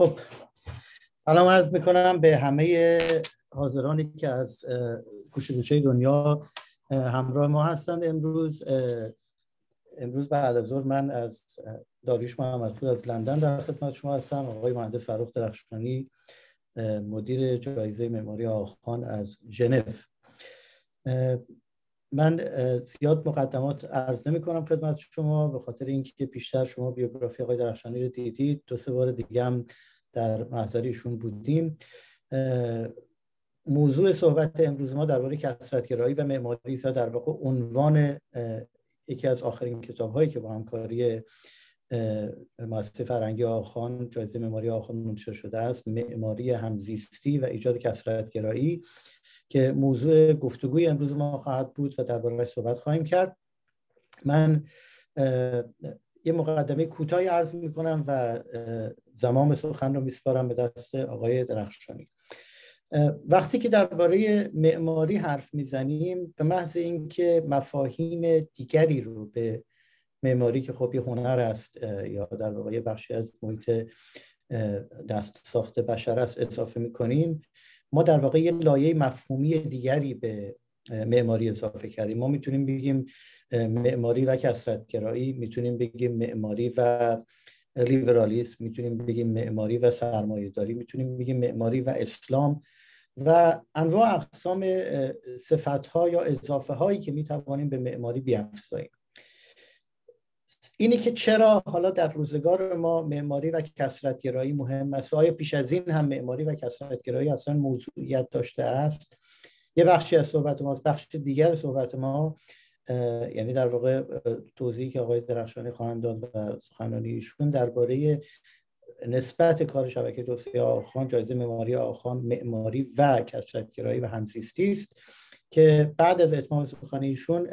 خب سلام عرض می‌کنم به همه حاضرانی که از گوشه گوشه دنیا همراه ما هستند. امروز امروز بعد از ظهر من از داریوش محمدپور از لندن در خدمت شما هستم. آقای مهندس فروخ درخشانی مدیر جایزه معماری آخان از ژنو. من زیاد مقدمات عرض نمی کنم خدمت شما به خاطر اینکه پیشتر شما بیوگرافی آقای درخشانی رو دیدید. دو سه بار دیگه هم در محضر بودیم. موضوع صحبت امروز ما درباره کسرتگرایی و معماری در واقع عنوان یکی از آخرین کتاب هایی که با همکاری مؤسسه فرنگی آخان جایزه معماری آخان منتشر شده است معماری همزیستی و ایجاد کسرتگرایی. که موضوع گفتگوی امروز ما خواهد بود و درباره صحبت خواهیم کرد. من یه مقدمه کوتاهی عرض می کنم و زمان سخن رو میسپارم به دست آقای درخشانی. وقتی که درباره معماری حرف می‌زنیم به محض اینکه مفاهیم دیگری رو به معماری که خب یه هنر است یا در واقع بخشی از محیط دست ساخت بشر است اضافه می‌کنیم ما در واقع یه لایه مفهومی دیگری به معماری اضافه کردیم. ما می‌تونیم بگیم معماری و کسرتگرایی می‌تونیم بگیم معماری و لیبرالیسم می‌تونیم بگیم معماری و سرمایه داری می‌تونیم بگیم معماری و اسلام و انواع اقسام صفت ها یا اضافه هایی که می‌توانیم به معماری بیافزاییم. اینه که چرا حالا در روزگار ما معماری و کسرتگرایی مهم است آیا پیش از این هم معماری و کسرتگرایی اصلا موضوعیت داشته است؟ یه بخشی از صحبت ما بخش دیگر صحبت ما یعنی در واقع توضیحی که آقای درخشانی خواهند داد و سخنرانی ایشون درباره نسبت کار شبکه توسعه آخان جایزه معماری آخان معماری و کسرتگرایی و همزیستی است که بعد از اتمام سخنرانی ایشون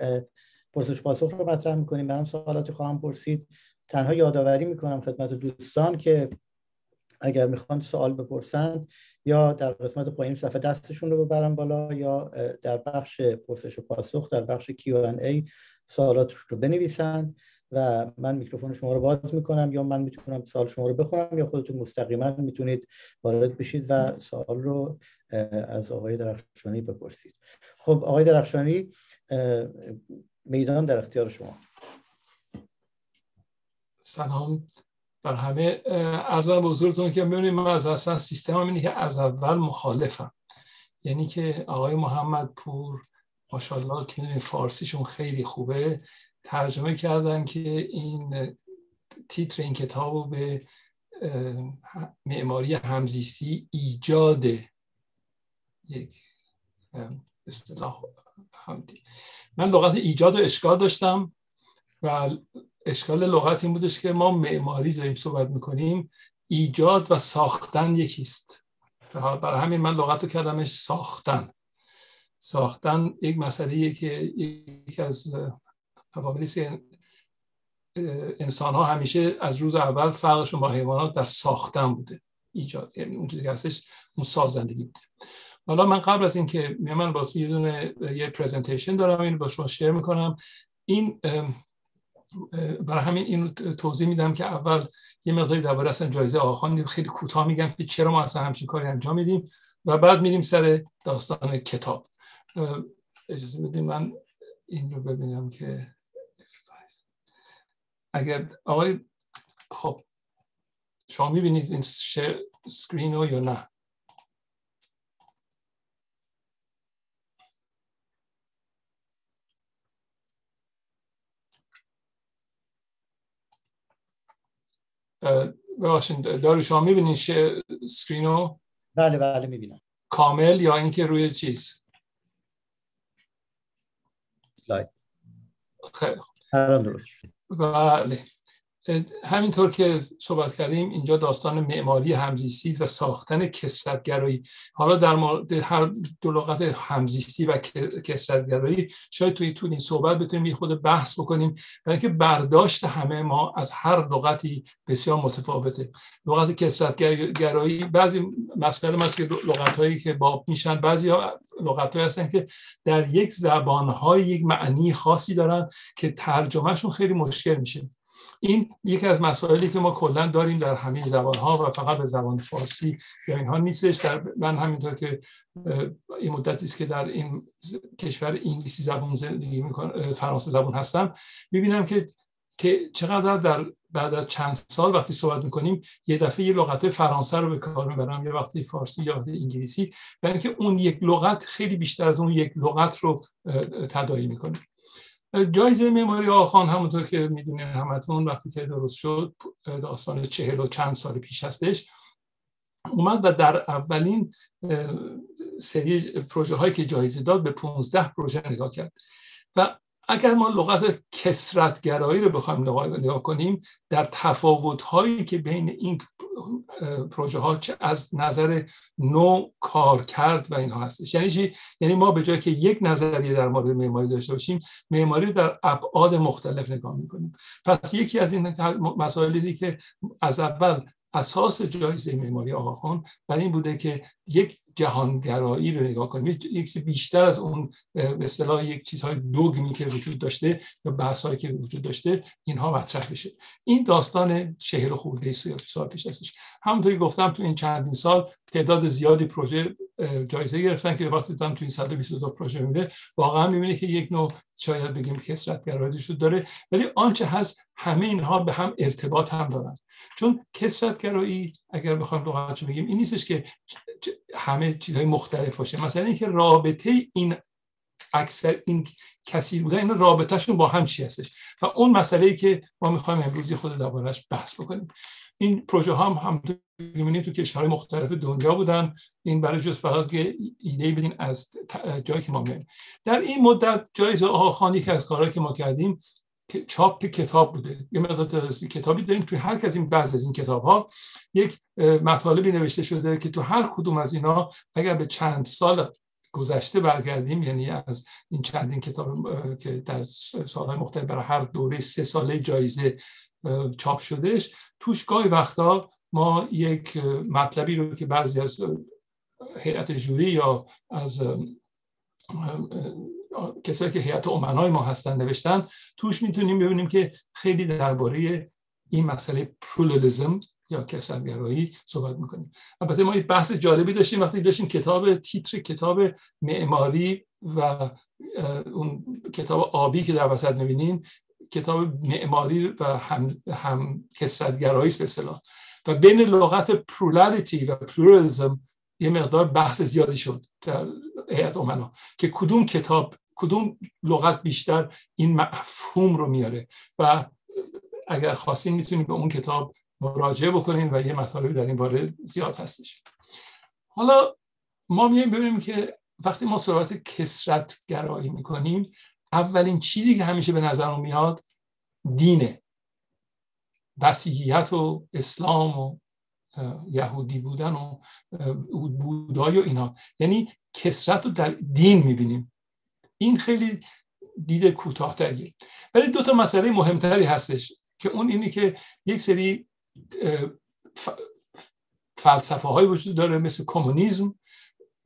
پرسش پاسخ رو مطرح می‌کنیم. منم سوالاتی خواهم پرسید. تنها یادآوری می‌کنم خدمت دوستان که اگر می‌خوان سوال بپرسند یا در قسمت پایین صفحه دستشون رو ببرن بالا یا در بخش پرسش و پاسخ در بخش Q&A سوالات رو بنویسند و من میکروفون شما رو باز می‌کنم یا من می‌تونم سوال شما رو بخونم یا خودتون مستقیما می‌تونید وارد بشید و سوال رو از آقای درخشانی بپرسید. خب آقای درخشانی میدان در اختیار شما. سلام بر همه. ارزم به حضورتون که ببینید من از اصلا سیستم اینه که از اول مخالفم. یعنی که آقای محمد پور ماشاءالله که فارسیشون خیلی خوبه ترجمه کردن که این تیتر این کتاب رو به معماری همزیستی ایجاد یک اصطلاح همدی من لغت ایجاد و اشکال داشتم و اشکال لغت این بودش که ما معماری داریم صحبت می‌کنیم ایجاد و ساختن یکیست. برای همین من لغت رو کردمش ساختن. ساختن یک مسئله که یکی از عواملی انسان ها همیشه از روز اول فرقشون با حیوانات در ساختن بوده. ایجاد یعنی اون چیزی که هستش اون سازندگی بوده. حالا من قبل از اینکه من با یه دونه یه پرزنتیشن دارم اینو با شما شیر می‌کنم. این برای همین این توضیح میدم که اول یه مقداری درباره اصلا جایزه آخان خیلی کوتاه میگم که چرا ما اصلا همچین کاری انجام میدیم و بعد میریم سر داستان کتاب. اجازه بدیم من این رو ببینم که اگر آقای خب شما می‌بینید این سکرین رو یا نه؟ ببخشید دارو شما می‌بینید سکرین رو بله بله می‌بینم. کامل یا اینکه روی چیز؟ سلاید. خیلی خوب. درست بله. همینطور که صحبت کردیم اینجا داستان معماری همزیستی و ساختن کسرتگرایی. حالا در مورد هر دو لغت همزیستی و کسرتگرایی شاید توی طول این صحبت بتونیم یه خود بحث بکنیم. برای اینکه برداشت همه ما از هر لغتی بسیار متفاوته. لغت کسرتگرایی بعضی مسئله هست که لغت هایی که باب میشن بعضی ها لغت هایی هستن که در یک زبان های یک معنی خاصی دارن که ترجمهشون خیلی مشکل میشه. این یکی از مسائلی که ما کلا داریم در همه زبان ها و فقط به زبان فارسی یا اینها نیستش. در من همینطور که این مدتی است که در این کشور انگلیسی زبان زندگی می‌کنم فرانسه زبان هستم می‌بینم که چقدر در بعد از چند سال وقتی صحبت می‌کنیم یه دفعه یه لغت فرانسه رو به کار می‌برم یا وقتی فارسی یا وقتی انگلیسی برای اینکه اون یک لغت خیلی بیشتر از اون یک لغت رو تداعی می‌کنه. جایزه معماری آخان همونطور که می‌دونین همتون وقتی که درست شد داستان چهل و چند سال پیش هستش. اومد و در اولین سری پروژه هایی که جایزه داد به 15 پروژه نگاه کرد. و اگر ما لغت کسرتگرایی رو بخوایم نگاه کنیم در تفاوت هایی که بین این پروژه ها چه از نظر نوع کار کرد و اینها هستش. یعنی چی؟ یعنی ما به جای که یک نظریه در مورد معماری داشته باشیم معماری در ابعاد مختلف نگاه می‌کنیم. پس یکی از این مسائلی که از اول اساس جایزه معماری آقاخان برای این بوده که یک جهانگرایی رو نگاه کنیم. یک بیشتر از اون به اصطلاح یک چیزهای دوگمی که وجود داشته یا بحثهایی که وجود داشته اینها مطرح بشه. این داستان شهر خورده سال پیش هستش. همونطوری گفتم تو این چندین سال تعداد زیادی پروژه جایزه گرفتن که وقتی دیدم تو این 122 پروژه میره واقعا می‌بینه که یک نوع شاید بگیم کسرتگرایی وجود داره ولی آنچه هست همه اینها به هم ارتباط هم دارن. چون کسرتگرایی اگر بخوایم لغتش بگیم این نیستش که همه چیزهای مختلف باشه. مثلا اینکه رابطه این اکثر این کسی بودن این رابطهشون با هم چی هستش؟ و اون مسئله ای که ما می‌خوایم امروزی خود دربارش بحث بکنیم. این پروژه هم هم تو کشورهای مختلف دنیا بودن. این برای جز فقط که ایده بدین از جایی که ما میاییم در این مدت جایزه آخانی که از کارهایی که ما کردیم چاپ کتاب بوده. یه مقدار کتابی داریم توی هر از این بعض از این کتاب ها یک مطالبی نوشته شده که تو هر کدوم از اینا اگر به چند سال گذشته برگردیم یعنی از این چندین کتاب که در سالهای مختلف برای هر دوره سه ساله جایزه چاپ شدهش توش گاهی وقتا ما یک مطلبی رو که بعضی از هیئت جوری یا از کسایی که هیئت امنای ما هستن نوشتن توش می‌تونیم ببینیم که خیلی درباره این مسئله پرولیزم یا کسرگرایی صحبت می‌کنیم. البته ما یک بحث جالبی داشتیم وقتی داشتیم کتاب تیتر کتاب معماری و اون کتاب آبی که در وسط می‌بینین کتاب معماری و هم, هم کسرتگرایی به اصطلاح. و بین لغت plurality و pluralism یه مقدار بحث زیادی شد در هیئت امنا که کدوم کتاب کدوم لغت بیشتر این مفهوم رو میاره؟ و اگر خواستین می‌تونید به اون کتاب مراجعه بکنین و یه مطالبی در این باره زیاد هستش. حالا ما میایم ببینیم که وقتی ما صحبت کثرت گرایی می‌کنیم اولین چیزی که همیشه به نظر میاد دینه. مسیحیت و اسلام و یهودی بودن و بودای و اینا. یعنی کسرت رو در دین می‌بینیم. این خیلی دید کوتاهتریه ولی دو تا مسئله مهمتری هستش که اون اینی که یک سری فلسفه های وجود داره مثل کمونیسم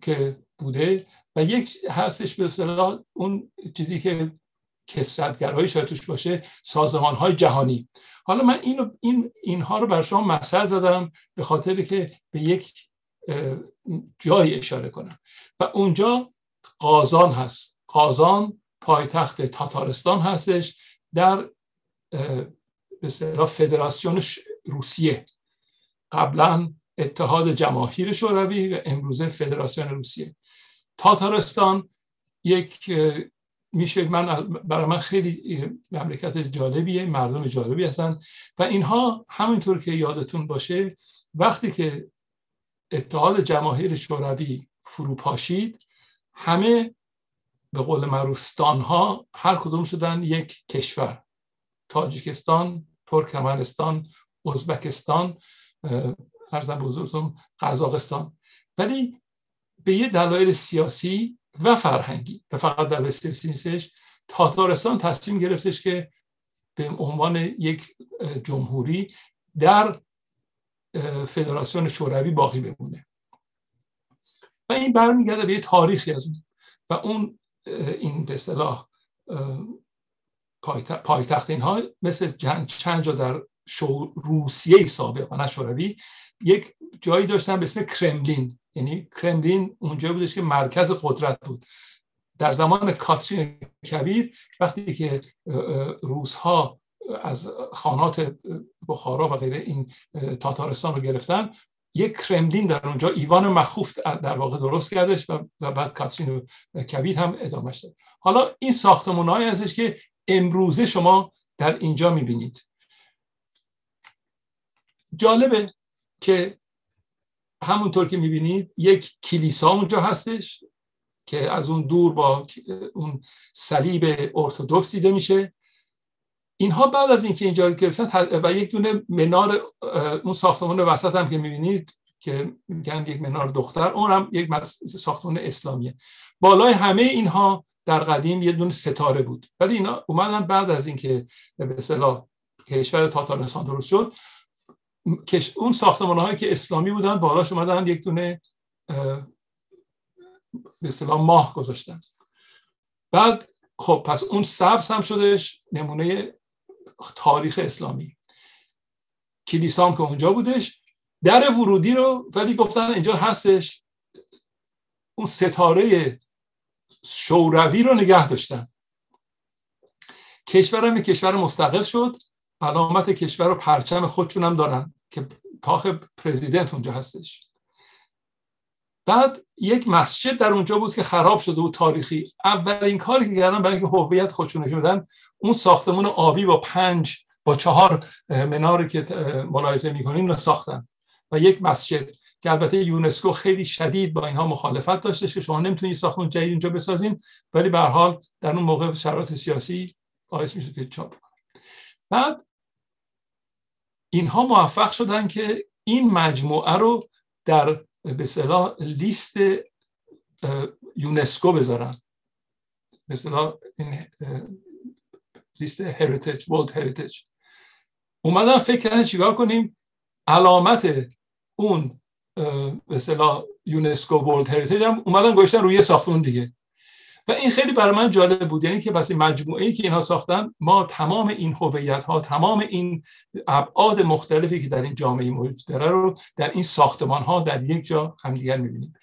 که بوده و یک هستش به اصطلاح اون چیزی که کسرتگرایی شاید توش باشه سازمان های جهانی. حالا من اینو این اینها رو بر شما مثل زدم به خاطر که به یک جایی اشاره کنم. و اونجا قازان هست. قازان پایتخت تاتارستان هستش در به فدراسیون روسیه. قبلا اتحاد جماهیر شوروی و امروزه فدراسیون روسیه. تاتارستان یک میشه من برای من خیلی مملکت جالبیه مردم جالبی هستن و اینها همینطور که یادتون باشه وقتی که اتحاد جماهیر شوروی فروپاشید همه به قول مروستان ها هر کدوم شدن یک کشور. تاجیکستان ترکمنستان ازبکستان ارزم بزرگتون قزاقستان. ولی به یه دلایل سیاسی و فرهنگی و فقط دلایل سیاسی نیستش تاتارستان تصمیم گرفتش که به عنوان یک جمهوری در فدراسیون شوروی باقی بمونه. و این برمیگرده به یه تاریخی از اون. و اون این به صلاح پایتخت اینها مثل چند جا در روسیه سابق و نه شوروی یک جایی داشتن به اسم کرملین. یعنی کرملین اونجا بودش که مرکز قدرت بود. در زمان کاترین کبیر وقتی که روس ها از خانات بخارا و غیره این تاتارستان رو گرفتن یک کرملین در اونجا ایوان مخوف در واقع درست کردش و بعد کاترین کبیر هم ادامه داد. حالا این ساختمون هایی هستش که امروزه شما در اینجا می‌بینید. جالبه که همونطور که می‌بینید یک کلیسا اونجا هستش که از اون دور با اون صلیب ارتودکس دیده میشه. اینها بعد از اینکه اینجا گرفتن و یک دونه منار اون ساختمان وسط هم که می‌بینید که میگن یک منار دختر اون هم یک ساختمان اسلامیه. بالای همه اینها در قدیم یه دونه ستاره بود. ولی اینا اومدن بعد از اینکه به اصطلاح کشور تاتارستان درست شد اون ساختمان هایی که اسلامی بودن بالاش اومدن یک دونه به اصطلاح ماه گذاشتن. بعد خب پس اون سبز هم شدش نمونه تاریخ اسلامی. کلیسا هم که اونجا بودش در ورودی رو ولی گفتن اینجا هستش اون ستاره شوروی رو نگه داشتن. کشورم یه کشور مستقل شد. علامت کشور و پرچم خودشون هم دارن که کاخ پرزیدنت اونجا هستش. بعد یک مسجد در اونجا بود که خراب شده بود تاریخی. اولین کاری که کردن برای اینکه هویت خودشون نشون اون ساختمون آبی با پنج با چهار مناری که ملاحظه می‌کنیم رو ساختن. و یک مسجد که البته یونسکو خیلی شدید با اینها مخالفت داشته که شما نمی‌تونید ساختمون جدید اینجا بسازین ولی به هر حال در اون موقع شرایط سیاسی باعث می‌شد که چاپ بعد اینها موفق شدن که این مجموعه رو در به اصطلاح لیست یونسکو بذارن. مثلا این لیست heritage world heritage اومدن فکر کردن چیکار کنیم؟ علامت اون به اصطلاح یونسکو ورلد هریتیج هم اومدن گذاشتن روی ساختمون دیگه. و این خیلی برای من جالب بود. یعنی که پس مجموعه ای که اینها ساختن ما تمام این هویت ها تمام این ابعاد مختلفی که در این جامعه موجود داره رو در این ساختمان ها در یک جا همدیگر می‌بینیم.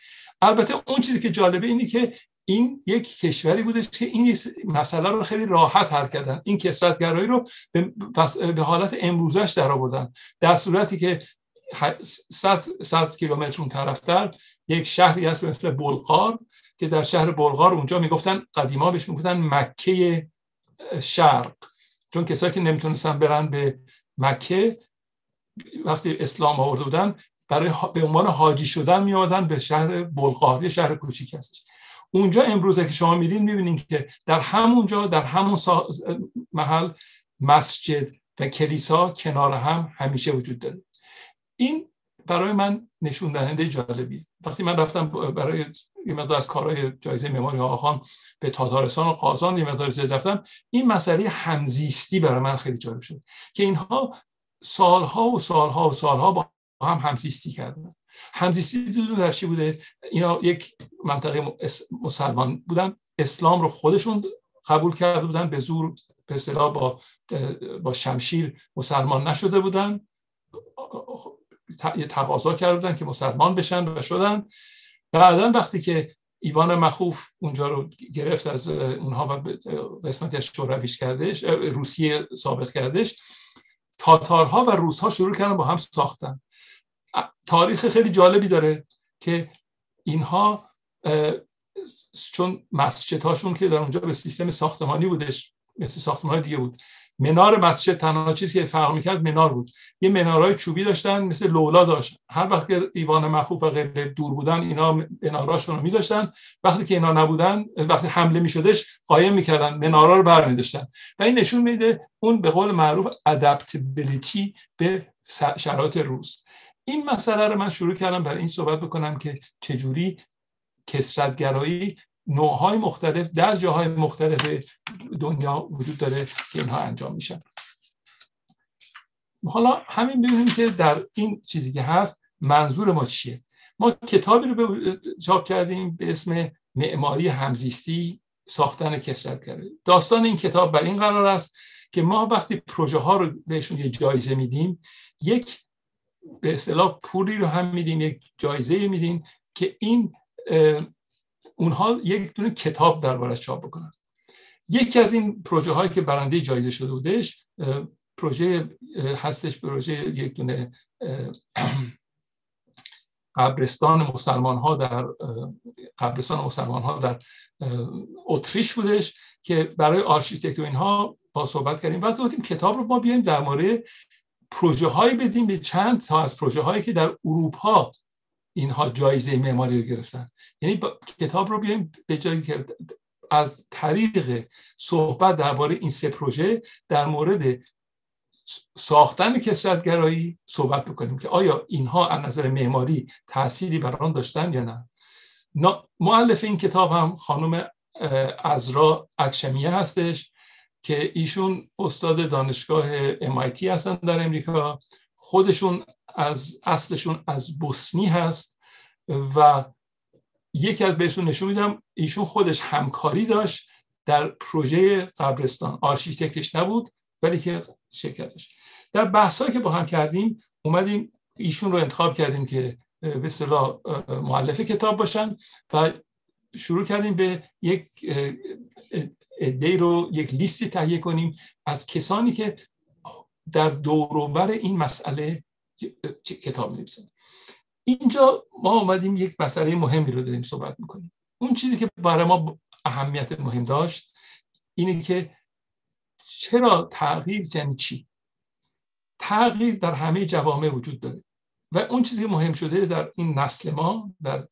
البته اون چیزی که جالبه اینه که این یک کشوری بوده که این مسئله رو خیلی راحت حل کردن. این کسرتگرایی رو به حالت امروزش در آوردن در صورتی که 100 کیلومتر اون طرفتر یک شهری هست مثل بلغار که در شهر بلغار اونجا می‌گفتن قدیما بهش می‌گفتن مکه شرق. چون کسایی که نمی‌تونستن برن به مکه وقتی اسلام آورده بودن برای به عنوان حاجی شدن می به شهر بلغار یه شهر کوچیک هستش. اونجا امروزه که شما میرین می‌بینین که در همونجا در همون محل مسجد و کلیسا کنار هم همیشه وجود داره. این برای من نشون دهنده جالبی وقتی من رفتم برای یه مقدار از کارهای جایزه معماری آخان به تاتارستان و قازان یه مقدار رفتم این مسئله همزیستی برای من خیلی جالب شد که اینها سالها و سالها و سالها با هم همزیستی کردن. همزیستی تو در چی بوده. اینا یک منطقه مسلمان بودن. اسلام رو خودشون قبول کرده بودن. به زور به با با شمشیر مسلمان نشده بودن. یه تقاضا کردن که مسلمان بشن و شدن. بعدا وقتی که ایوان مخوف اونجا رو گرفت از اونها و قسمتی از شورویش کردش روسیه سابق کردش تاتارها و روسها شروع کردن با هم ساختن. تاریخ خیلی جالبی داره که اینها چون مسجدهاشون که در اونجا به سیستم ساختمانی بودش مثل ساختمان دیگه بود منار مسجد تنها چیزی که فرق می‌کرد منار بود. یه منارهای چوبی داشتن مثل لولا داشت. هر وقت که ایوان مخوف و غیر دور بودن اینا مناراشون رو میذاشتن. وقتی که اینا نبودن وقتی حمله میشدش قایم می‌کردن منارا رو برمیداشتن. و این نشون میده اون به قول معروف ادپتبلیتی به شرایط روز. این مسئله رو من شروع کردم برای این صحبت بکنم که چجوری کسرتگرایی نوعهای مختلف در جاهای مختلف دنیا وجود داره که اینها انجام میشن حالا همین ببینیم که در این چیزی که هست منظور ما چیه. ما کتابی رو چاپ کردیم به اسم معماری همزیستی ساختن کسرتگرایی داستان این کتاب بر این قرار است که ما وقتی پروژه ها رو بهشون یه جایزه میدیم یک به اصطلاح پولی رو هم میدیم یک جایزه میدیم که این اونها یک دونه کتاب دربارش چاپ بکنن. یکی از این پروژه هایی که برنده جایزه شده بودش پروژه هستش پروژه یک دونه قبرستان مسلمان ها در قبرستان مسلمان ها در اتریش بودش که برای آرشیتکت و اینها با صحبت کردیم. بعد گفتیم کتاب رو ما بیایم در مورد پروژه هایی بدیم به چند تا از پروژه هایی که در اروپا اینها جایزه معماری رو گرفتن. یعنی کتاب رو بیایم به جایی که از طریق صحبت درباره این سه پروژه در مورد ساختن کثرت‌گرایی صحبت بکنیم که آیا اینها از نظر معماری تأثیری بر آن داشتن یا نه. معلف این کتاب هم خانم ازرا اکشمیه هستش که ایشون استاد دانشگاه MIT هستن در امریکا. خودشون از اصلشون از بوسنی هست و یکی از بهشون نشون میدم ایشون خودش همکاری داشت در پروژه قبرستان. آرشیتکتش نبود ولی که شرکتش. در بحثایی که با هم کردیم اومدیم ایشون رو انتخاب کردیم که به اصطلاح معلف کتاب باشن و شروع کردیم به یک دی رو یک لیستی تهیه کنیم از کسانی که در دوروبر این مسئله کتاب نویسن اینجا ما آمدیم یک مسئله مهمی رو داریم صحبت می‌کنیم. اون چیزی که برای ما اهمیت مهم داشت اینه که چرا تغییر یعنی چی؟ تغییر در همه جوامع وجود داره و اون چیزی که مهم شده در این نسل ما در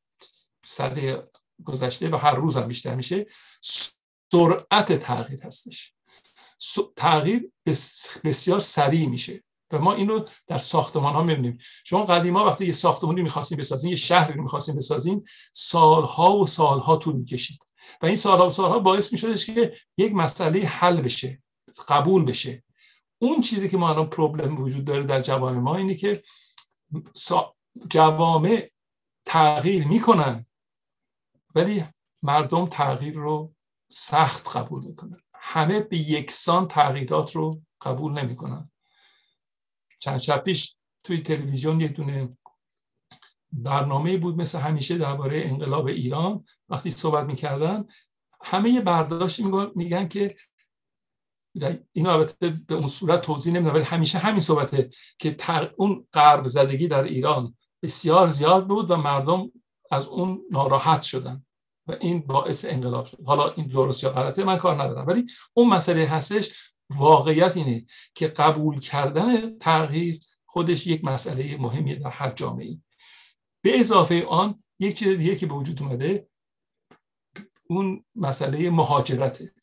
صده گذشته و هر روز هم بیشتر میشه سرعت تغییر هستش. تغییر بسیار سریع میشه. و ما اینو در ساختمان ها می‌بینیم شما قدیما وقتی یه ساختمانی می‌خواستیم بسازین یه شهری رو می‌خواستیم بسازین سالها و سالها طول می‌کشید. و این سالها و سالها باعث میشدش که یک مسئله حل بشه قبول بشه. اون چیزی که ما الان پروبلم وجود داره در جوامع ما اینه که جوامع تغییر می‌کنن ولی مردم تغییر رو سخت قبول می‌کنن. همه به یکسان تغییرات رو قبول نمی‌کنن. چند شب پیش توی تلویزیون یک دونه برنامه بود مثل همیشه درباره انقلاب ایران. وقتی صحبت می‌کردن همه یه برداشت میگن که اینو البته به اون صورت توضیح نمیدم ولی همیشه همین صحبته که اون غرب زدگی در ایران بسیار زیاد بود و مردم از اون ناراحت شدن و این باعث انقلاب شد. حالا این درست یا غلطه من کار ندارم. ولی اون مسئله هستش واقعیت اینه که قبول کردن تغییر خودش یک مسئله مهمیه در هر جامعه به اضافه آن یک چیز دیگه که به وجود اومده اون مسئله مهاجرته.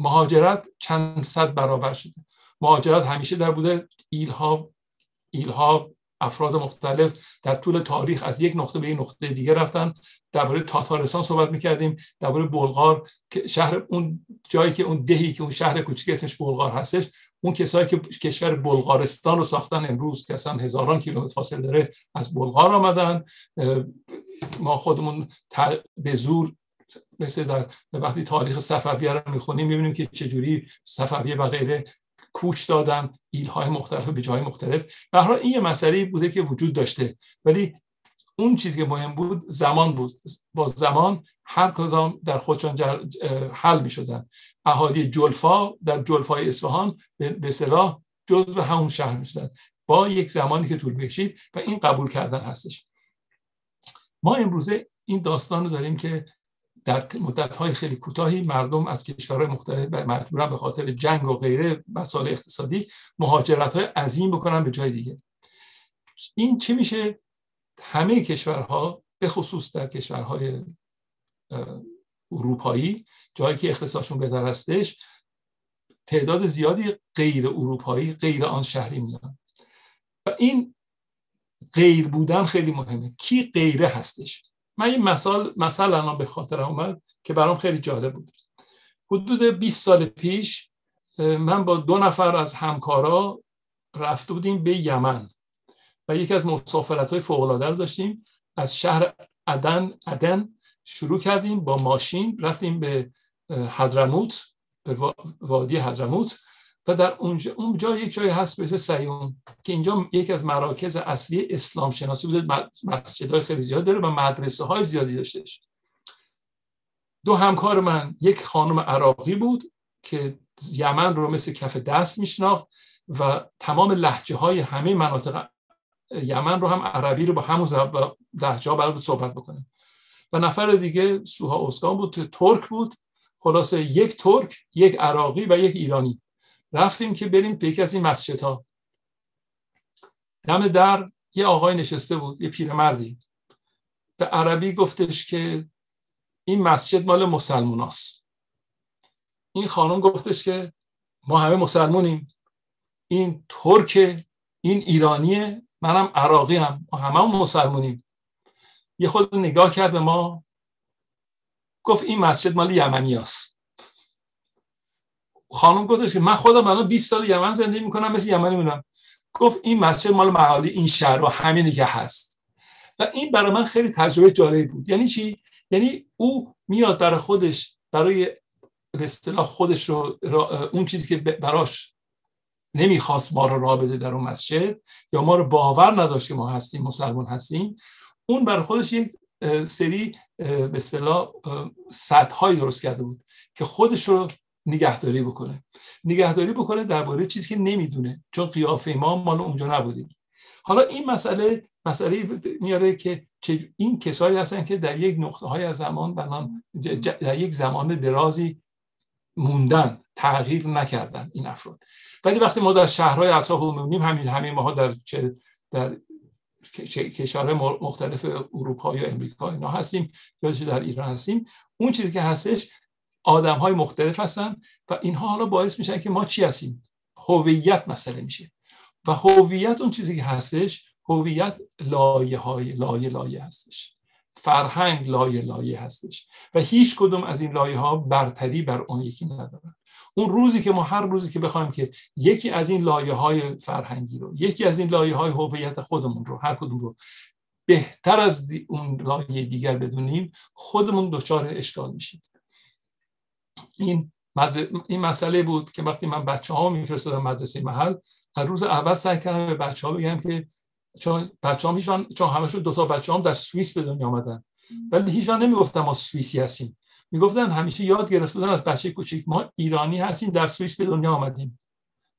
مهاجرت چند صد برابر شده. مهاجرت همیشه در بوده ایلها ایلها افراد مختلف در طول تاریخ از یک نقطه به یک نقطه دیگه رفتن. درباره تاتارستان صحبت می‌کردیم. درباره بلغار که شهر اون جایی که اون دهی که اون شهر کوچیک اسمش بلغار هستش اون کسایی که کشور بلغارستان رو ساختن امروز که اصلا هزاران کیلومتر فاصله داره از بلغار آمدن. ما خودمون به زور مثل در وقتی تاریخ صفویه رو می‌خونیم می‌بینیم که چجوری صفویه و غیره کوچ دادن ایلهای مختلف به جای مختلف. به حال این یه مسئله بوده که وجود داشته. ولی اون چیزی که مهم بود زمان بود. با زمان هر کدام در خودشان حل می شدن اهالی جلفا در جلفای اصفهان به صلاح جزو همون شهر می شدن با یک زمانی که طول می‌کشید و این قبول کردن هستش. ما امروزه این داستان رو داریم که در های خیلی کوتاهی مردم از کشورهای مختلف مجبورن به خاطر جنگ و غیره مسائل اقتصادی مهاجرت های عظیم بکنن به جای دیگه. این چه میشه؟ همه کشورها به خصوص در کشورهای اروپایی جایی که اقتصادشون بهتر هستش تعداد زیادی غیر اروپایی غیر آن شهری میان. و این غیر بودن خیلی مهمه. کی غیره هستش؟ من این مثال مثلا به خاطر اومد که برام خیلی جالب بود. حدود 20 سال پیش من با دو نفر از همکارا رفته بودیم به یمن و یکی از مسافرت های رو داشتیم. از شهر عدن عدن شروع کردیم با ماشین رفتیم به حضرموت به وادی حضرموت. و در اونجا اونجا یک جایی هست به سیون که اینجا یکی از مراکز اصلی اسلام شناسی بوده مسجدهای خیلی زیاد داره و مدرسه های زیادی داشتهش دو همکار من یک خانم عراقی بود که یمن رو مثل کف دست میشناخت و تمام لحجه های همه مناطق یمن رو هم عربی رو با همون لحجه ها بلد صحبت بکنه و نفر دیگه سوها اسکان بود ترک بود. خلاصه یک ترک یک عراقی و یک ایرانی. رفتیم که بریم به یکی از این مسجدها. دم در یه آقای نشسته بود یه پیرمردی. به عربی گفتش که این مسجد مال مسلموناست این خانم گفتش که ما همه مسلمونیم. این ترک این ایرانیه منم عراقی هم. ما همه هم مسلمونیم. یه خود نگاه کرد به ما گفت این مسجد مال یمنی هست. خانم گفتش که من خودم الان 20 سال یمن زندگی می‌کنم مثل یمنی میمونم. گفت این مسجد مال محالی این شهر و همینی که هست. و این برای من خیلی تجربه جالبی بود. یعنی چی؟ یعنی او میاد برای خودش برای به اصطلاح خودش رو اون چیزی که براش نمی‌خواست ما رو راه بده در اون مسجد یا ما رو باور نداشت که ما هستیم مسلمان هستیم اون برای خودش یک سری به اصطلاح سطح درست کرده بود که خودش رو نگهداری بکنه. نگهداری بکنه درباره چیزی که نمی‌دونه چون قیافه ما مال اونجا نبودیم حالا این مسئله مسئله میاره که این کسایی هستن که در یک نقطه های از زمان در یک زمان درازی موندن تغییر نکردن این افراد. ولی وقتی ما در شهرهای اطراف می‌بینیم همین همین ماها در در کشورهای مختلف اروپا یا امریکا اینا هستیم یا در ایران هستیم. اون چیزی که هستش آدم های مختلف هستن و اینها حالا باعث میشن که ما چی هستیم؟ هویت مسئله میشه. و هویت اون چیزی که هستش هویت لایه های لایه لایه هستش. فرهنگ لایه لایه هستش. و هیچ کدوم از این لایه ها برتری بر اون یکی ندارن. اون روزی که ما هر روزی که بخوایم که یکی از این لایه های فرهنگی رو یکی از این لایه های هویت خودمون رو هر کدوم رو بهتر از اون لایه دیگر بدونیم خودمون دچار اشکال میشیم. این این مسئله بود که وقتی من بچه ها میفرستادم مدرسه محل هر روز اول سعی کردم به بچه ها بگم که چون بچه هم چون همشون دو تا بچه هم در سوئیس به دنیا آمدن. ولی هیچ وقت نمی‌گفتم ما سوئیسی هستیم. می‌گفتن همیشه یاد گرفتن از بچه کوچیک ما ایرانی هستیم در سوئیس به دنیا آمدیم.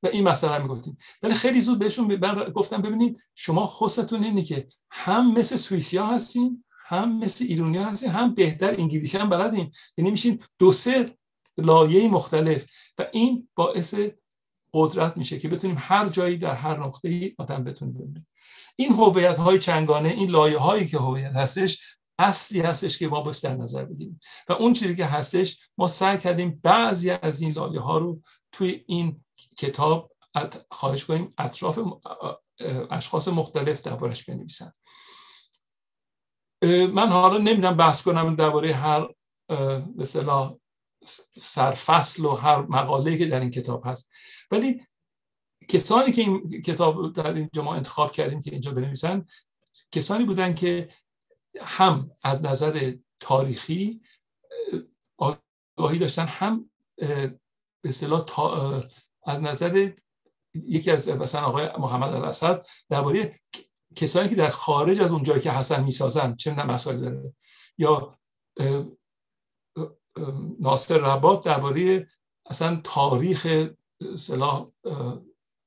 و این مسئله می‌گفتیم. ولی خیلی زود بهشون گفتم ببینید شما خودتون اینه که هم مثل سوئیسی ها هستین هم مثل ایرانی ها هستین هم بهتر انگلیسی هم بلدین. یعنی میشین دو سه لایه مختلف و این باعث قدرت میشه که بتونیم هر جایی در هر نقطه ای آدم بتونیم ببینیم این هویت های چنگانه این لایه هایی که هویت هستش اصلی هستش که ما باید در نظر بگیریم. و اون چیزی که هستش ما سعی کردیم بعضی از این لایه ها رو توی این کتاب خواهش کنیم اطراف اشخاص مختلف دربارش بنویسن. من حالا نمی‌دونم بحث کنم درباره هر به سرفصل و هر مقاله که در این کتاب هست. ولی کسانی که این کتاب در اینجا ما انتخاب کردیم که اینجا بنویسن کسانی بودن که هم از نظر تاریخی آگاهی داشتن هم به اصطلاح از نظر یکی از مثلا آقای محمد الاسد درباره کسانی که در خارج از اون جایی که هستن می‌سازن چه مسائل داره؟ یا ناصر رباط درباره اصلا تاریخ سلاح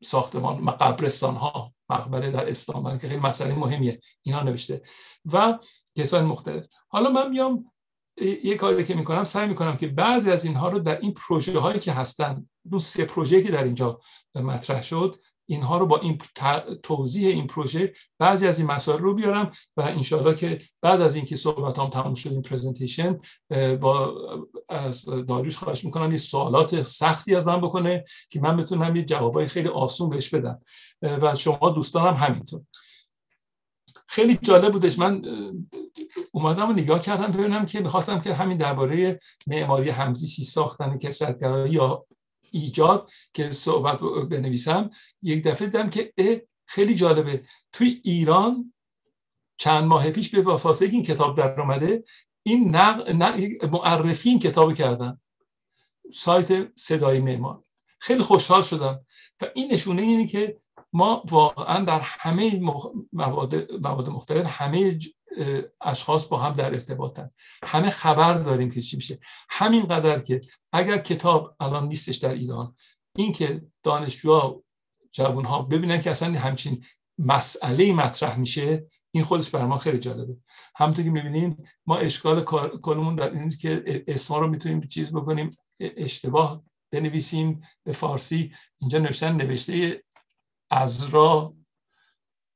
ساختمان قبرستان ها مقبره در اسلام که خیلی مسئله مهمیه. اینا نوشته. و کسان مختلف. حالا من میام یه کاری که می‌کنم سعی می‌کنم که بعضی از اینها رو در این پروژه هایی که هستن دو سه پروژه که در اینجا مطرح شد اینها رو با این توضیح این پروژه بعضی از این مسائل رو بیارم و انشاءالله که بعد از اینکه صحبت هم تموم شد این پریزنتیشن با از داریوش خواهش می‌کنم یه سوالات سختی از من بکنه که من بتونم یه جوابای خیلی آسون بهش بدم. و شما دوستانم همینطور. خیلی جالب بودش. من اومدم و نگاه کردم ببینم که می‌خواستم که همین درباره معماری همزیستی ساختن کسرتگرایی یا ایجاد که صحبت بنویسم یک دفعه دیدم که خیلی جالبه. توی ایران چند ماه پیش به فاصله این کتاب در اومده این نق... معرفی این کتاب کردن. سایت صدای معمار خیلی خوشحال شدم. و این نشونه اینه که ما واقعا در همه مواد مختلف همه اشخاص با هم در ارتباطن. همه خبر داریم که چی میشه. همین قدر که اگر کتاب الان نیستش در ایران این که دانشجوها جوان ها ببینن که اصلا همچین مسئله مطرح میشه این خودش بر ما خیلی جالبه. همونطور که می‌بینین ما اشکال کلمون در این که اسما رو می‌تونیم چیز بکنیم اشتباه بنویسیم به فارسی. اینجا نوشتن نوشته ازرا